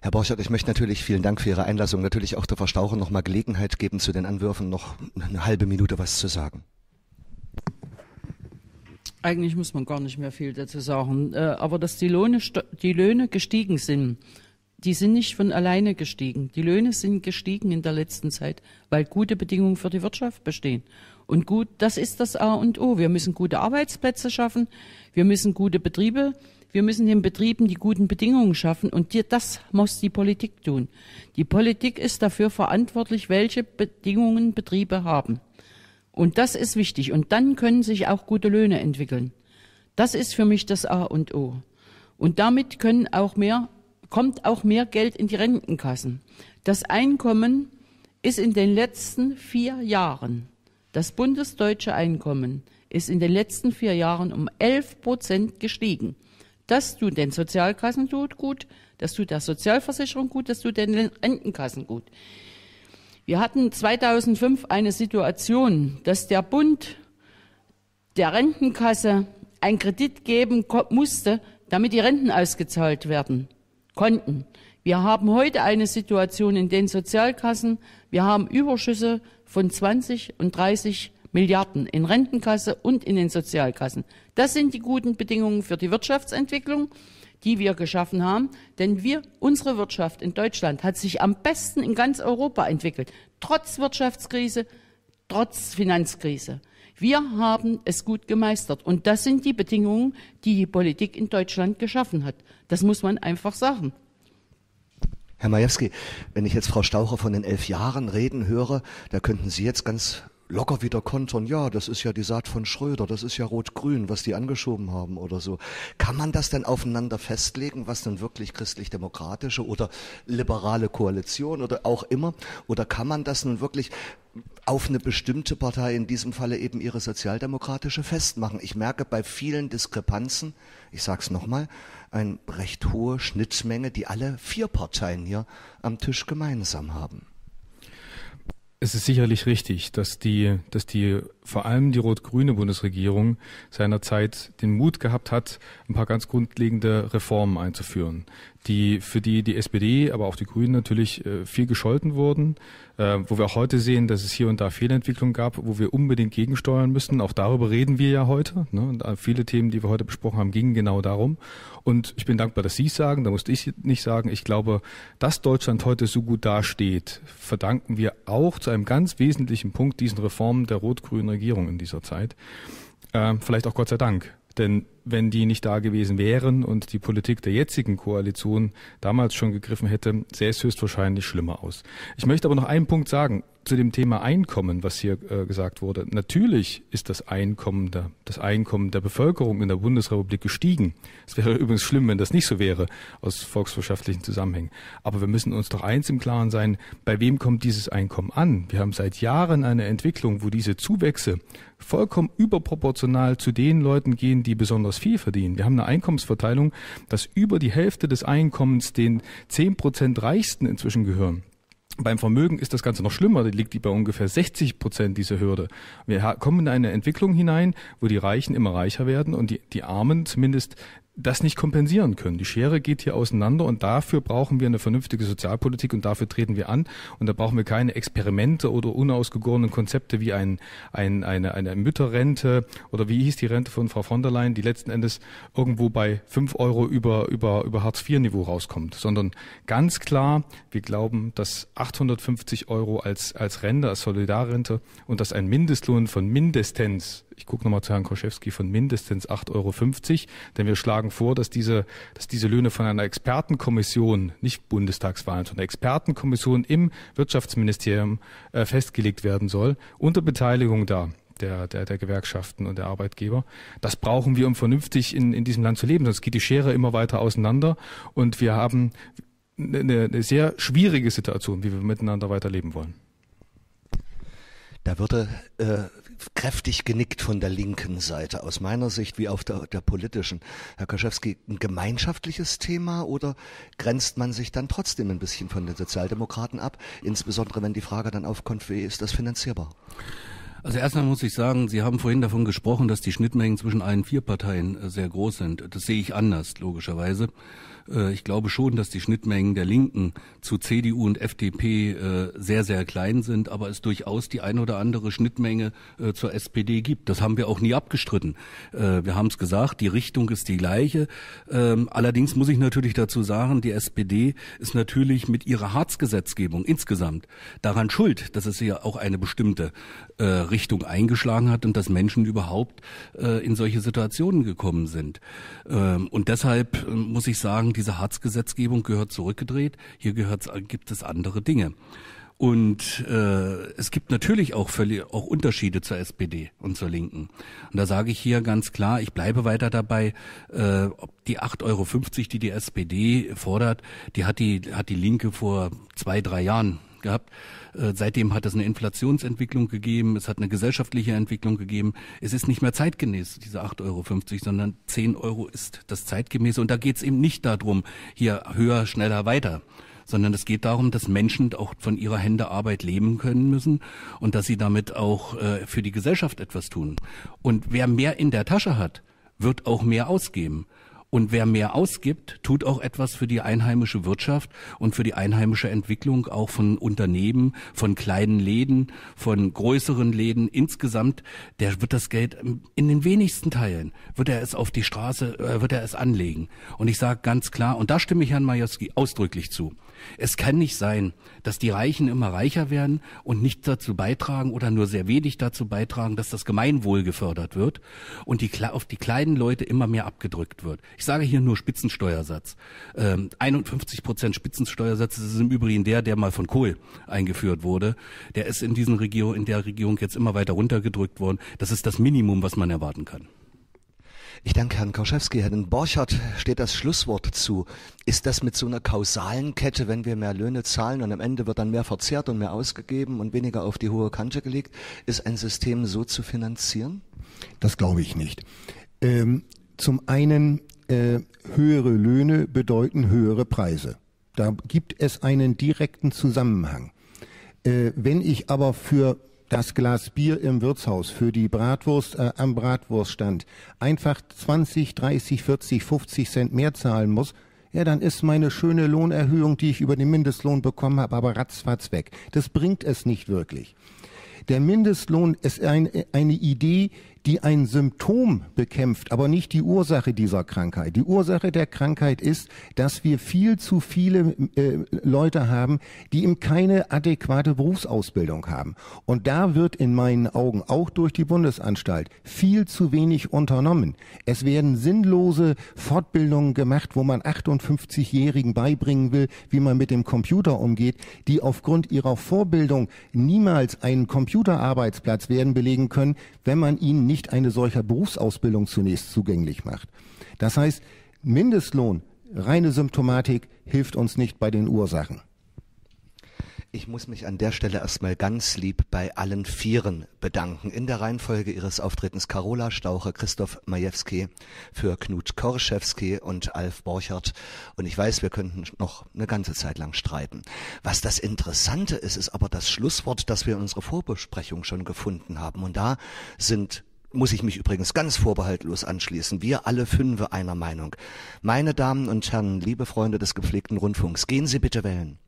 Herr Borchert, ich möchte natürlich vielen Dank für Ihre Einlassung, natürlich auch der Verstaucher noch mal Gelegenheit geben, zu den Anwürfen noch eine halbe Minute was zu sagen. Eigentlich muss man gar nicht mehr viel dazu sagen. Äh, aber dass die Löhne, die Löhne gestiegen sind, die sind nicht von alleine gestiegen. Die Löhne sind gestiegen in der letzten Zeit, weil gute Bedingungen für die Wirtschaft bestehen. Und gut, das ist das A und O. Wir müssen gute Arbeitsplätze schaffen. Wir müssen gute Betriebe wir müssen den Betrieben die guten Bedingungen schaffen und das muss die Politik tun. Die Politik ist dafür verantwortlich, welche Bedingungen Betriebe haben. Und das ist wichtig. Und dann können sich auch gute Löhne entwickeln. Das ist für mich das A und O. Und damit können auch mehr, kommt auch mehr Geld in die Rentenkassen. Das Einkommen ist in den letzten vier Jahren, das bundesdeutsche Einkommen ist in den letzten vier Jahren um elf Prozent gestiegen. Das tut den Sozialkassen gut, das tut der Sozialversicherung gut, das tut den Rentenkassen gut. Wir hatten 2005 eine Situation, dass der Bund der Rentenkasse einen Kredit geben musste, damit die Renten ausgezahlt werden konnten. Wir haben heute eine Situation in den Sozialkassen, wir haben Überschüsse von 20 und 30 Milliarden in Rentenkasse und in den Sozialkassen. Das sind die guten Bedingungen für die Wirtschaftsentwicklung, die wir geschaffen haben. Denn wir, unsere Wirtschaft in Deutschland hat sich am besten in ganz Europa entwickelt. Trotz Wirtschaftskrise, trotz Finanzkrise. Wir haben es gut gemeistert. Und das sind die Bedingungen, die die Politik in Deutschland geschaffen hat. Das muss man einfach sagen. Herr Majewski, wenn ich jetzt Frau Staucher von den elf Jahren reden höre, da könnten Sie jetzt ganz locker wieder kontern, ja, das ist ja die Saat von Schröder, das ist ja rot-grün, was die angeschoben haben oder so. Kann man das denn aufeinander festlegen, was denn wirklich christlich-demokratische oder liberale Koalition oder auch immer? Oder kann man das nun wirklich auf eine bestimmte Partei, in diesem Falle eben ihre sozialdemokratische, festmachen? Ich merke bei vielen Diskrepanzen, ich sage es nochmal, eine recht hohe Schnittmenge, die alle vier Parteien hier am Tisch gemeinsam haben. Es ist sicherlich richtig, dass die, dass die vor allem die rot-grüne Bundesregierung seinerzeit den Mut gehabt hat, ein paar ganz grundlegende Reformen einzuführen, die für die die SPD, aber auch die Grünen natürlich äh, viel gescholten wurden, äh, wo wir auch heute sehen, dass es hier und da Fehlentwicklungen gab, wo wir unbedingt gegensteuern müssen. Auch darüber reden wir ja heute. Ne? Und viele Themen, die wir heute besprochen haben, gingen genau darum. Und ich bin dankbar, dass Sie es sagen. Da musste ich nicht sagen. Ich glaube, dass Deutschland heute so gut dasteht, verdanken wir auch zu einem ganz wesentlichen Punkt diesen Reformen der rot-grünen Regierung in dieser Zeit. Äh, vielleicht auch Gott sei Dank. Denn wenn die nicht da gewesen wären und die Politik der jetzigen Koalition damals schon gegriffen hätte, sähe es höchstwahrscheinlich schlimmer aus. Ich möchte aber noch einen Punkt sagen zu dem Thema Einkommen, was hier äh, gesagt wurde. Natürlich ist das Einkommen der, das Einkommen der Bevölkerung in der Bundesrepublik gestiegen. Es wäre übrigens schlimm, wenn das nicht so wäre, aus volkswirtschaftlichen Zusammenhängen. Aber wir müssen uns doch eins im Klaren sein, bei wem kommt dieses Einkommen an? Wir haben seit Jahren eine Entwicklung, wo diese Zuwächse vollkommen überproportional zu den Leuten gehen, die besonders viel verdienen. Wir haben eine Einkommensverteilung, dass über die Hälfte des Einkommens den zehn Prozent Reichsten inzwischen gehören. Beim Vermögen ist das Ganze noch schlimmer, da liegt die bei ungefähr 60 Prozent diese Hürde. Wir kommen in eine Entwicklung hinein, wo die Reichen immer reicher werden und die, die Armen zumindest das nicht kompensieren können. Die Schere geht hier auseinander und dafür brauchen wir eine vernünftige Sozialpolitik und dafür treten wir an. Und da brauchen wir keine Experimente oder unausgegorenen Konzepte wie ein, ein, eine, eine Mütterrente oder wie hieß die Rente von Frau von der Leyen, die letzten Endes irgendwo bei fünf Euro über, über, über Hartz-IV-Niveau rauskommt, sondern ganz klar, wir glauben, dass 850 Euro als, als Rente, als Solidarrente und dass ein Mindestlohn von mindestens ich gucke nochmal zu Herrn Koschewski, von mindestens 8,50 Euro. Denn wir schlagen vor, dass diese, dass diese Löhne von einer Expertenkommission, nicht Bundestagswahlen, sondern Expertenkommission im Wirtschaftsministerium äh, festgelegt werden soll, unter Beteiligung da. Der, der, der Gewerkschaften und der Arbeitgeber. Das brauchen wir, um vernünftig in, in diesem Land zu leben, sonst geht die Schere immer weiter auseinander und wir haben eine, eine sehr schwierige Situation, wie wir miteinander weiterleben wollen. Da würde äh, kräftig genickt von der linken Seite. Aus meiner Sicht wie auf der, der politischen. Herr Kaschewski, ein gemeinschaftliches Thema oder grenzt man sich dann trotzdem ein bisschen von den Sozialdemokraten ab? Insbesondere wenn die Frage dann aufkommt, wie ist das finanzierbar? Also erstmal muss ich sagen, Sie haben vorhin davon gesprochen, dass die Schnittmengen zwischen allen vier Parteien äh, sehr groß sind. Das sehe ich anders, logischerweise. Äh, ich glaube schon, dass die Schnittmengen der Linken zu CDU und FDP äh, sehr, sehr klein sind, aber es durchaus die ein oder andere Schnittmenge äh, zur SPD gibt. Das haben wir auch nie abgestritten. Wir haben es gesagt, die Richtung ist die gleiche. Ähm, allerdings muss ich natürlich dazu sagen, die SPD ist natürlich mit ihrer Harzgesetzgebung insgesamt daran schuld, dass es ja auch eine bestimmte Richtung eingeschlagen hat und dass Menschen überhaupt in solche Situationen gekommen sind. Ähm, und deshalb muss ich sagen, diese Harzgesetzgebung gehört zurückgedreht. Hier gehört, gibt es andere Dinge. Und äh, es gibt natürlich auch völlig auch Unterschiede zur SPD und zur Linken. Und da sage ich hier ganz klar, ich bleibe weiter dabei, äh, ob die 8,50 Euro, die die SPD fordert, die hat die hat die Linke vor zwei, drei Jahren gehabt. Äh, seitdem hat es eine Inflationsentwicklung gegeben, es hat eine gesellschaftliche Entwicklung gegeben. Es ist nicht mehr zeitgemäß, diese 8,50 Euro, sondern 10 Euro ist das zeitgemäße. Und da geht es eben nicht darum, hier höher, schneller, weiter sondern es geht darum, dass Menschen auch von ihrer Hände Arbeit leben können müssen und dass sie damit auch äh, für die Gesellschaft etwas tun. Und wer mehr in der Tasche hat, wird auch mehr ausgeben. Und wer mehr ausgibt, tut auch etwas für die einheimische Wirtschaft und für die einheimische Entwicklung auch von Unternehmen, von kleinen Läden, von größeren Läden insgesamt. Der wird das Geld in den wenigsten Teilen, wird er es auf die Straße, äh, wird er es anlegen. Und ich sage ganz klar, und da stimme ich Herrn Majewski ausdrücklich zu, es kann nicht sein, dass die Reichen immer reicher werden und nicht dazu beitragen oder nur sehr wenig dazu beitragen, dass das Gemeinwohl gefördert wird und die, auf die kleinen Leute immer mehr abgedrückt wird. Ich sage hier nur Spitzensteuersatz. Ähm, 51 Prozent Spitzensteuersatz das ist im Übrigen der, der mal von Kohl eingeführt wurde. Der ist in diesen Region, in der Regierung jetzt immer weiter runtergedrückt worden. Das ist das Minimum, was man erwarten kann. Ich danke Herrn Kauschewski. Herrn Borchardt steht das Schlusswort zu. Ist das mit so einer kausalen Kette, wenn wir mehr Löhne zahlen und am Ende wird dann mehr verzehrt und mehr ausgegeben und weniger auf die hohe Kante gelegt, ist ein System so zu finanzieren? Das glaube ich nicht. Ähm, zum einen äh, höhere Löhne bedeuten höhere Preise. Da gibt es einen direkten Zusammenhang. Äh, wenn ich aber für das Glas Bier im Wirtshaus für die Bratwurst äh, am Bratwurststand einfach 20, 30, 40, 50 Cent mehr zahlen muss, ja, dann ist meine schöne Lohnerhöhung, die ich über den Mindestlohn bekommen habe, aber ratzfatz weg. Das bringt es nicht wirklich. Der Mindestlohn ist ein, eine Idee, die ein Symptom bekämpft, aber nicht die Ursache dieser Krankheit. Die Ursache der Krankheit ist, dass wir viel zu viele äh, Leute haben, die eben keine adäquate Berufsausbildung haben. Und da wird in meinen Augen auch durch die Bundesanstalt viel zu wenig unternommen. Es werden sinnlose Fortbildungen gemacht, wo man 58-Jährigen beibringen will, wie man mit dem Computer umgeht, die aufgrund ihrer Vorbildung niemals einen Computerarbeitsplatz werden belegen können, wenn man ihnen nicht eine solcher Berufsausbildung zunächst zugänglich macht. Das heißt, Mindestlohn, reine Symptomatik hilft uns nicht bei den Ursachen. Ich muss mich an der Stelle erstmal ganz lieb bei allen Vieren bedanken. In der Reihenfolge ihres Auftretens Carola Staucher, Christoph Majewski, für Knut Korschewski und Alf Borchert. Und ich weiß, wir könnten noch eine ganze Zeit lang streiten. Was das Interessante ist, ist aber das Schlusswort, das wir in unserer Vorbesprechung schon gefunden haben. Und da sind muss ich mich übrigens ganz vorbehaltlos anschließen. Wir alle fünfe einer Meinung. Meine Damen und Herren, liebe Freunde des gepflegten Rundfunks, gehen Sie bitte wählen.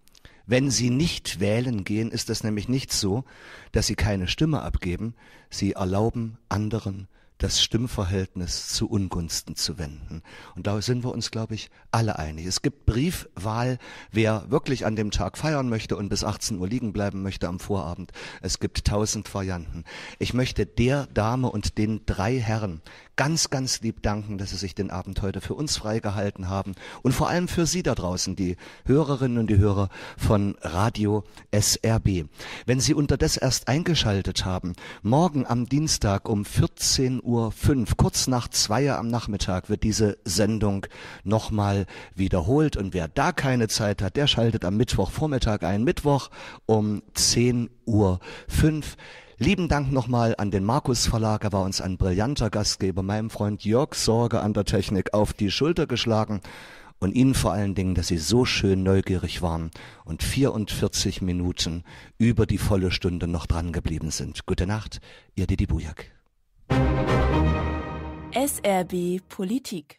Wenn Sie nicht wählen gehen, ist es nämlich nicht so, dass Sie keine Stimme abgeben. Sie erlauben anderen das Stimmverhältnis zu Ungunsten zu wenden. Und da sind wir uns, glaube ich, alle einig. Es gibt Briefwahl, wer wirklich an dem Tag feiern möchte und bis 18 Uhr liegen bleiben möchte am Vorabend. Es gibt tausend Varianten. Ich möchte der Dame und den drei Herren ganz, ganz lieb danken, dass Sie sich den Abend heute für uns freigehalten haben und vor allem für Sie da draußen, die Hörerinnen und die Hörer von Radio SRB. Wenn Sie unterdessen erst eingeschaltet haben, morgen am Dienstag um 14 Uhr kurz nach zwei am Nachmittag wird diese Sendung nochmal wiederholt. Und wer da keine Zeit hat, der schaltet am Mittwochvormittag ein. Mittwoch um 10 Uhr. Lieben Dank nochmal an den Markus Verlag. Er war uns ein brillanter Gastgeber. Meinem Freund Jörg Sorge an der Technik auf die Schulter geschlagen. Und Ihnen vor allen Dingen, dass Sie so schön neugierig waren und 44 Minuten über die volle Stunde noch dran geblieben sind. Gute Nacht, Ihr Didi Bujak. SRB Politik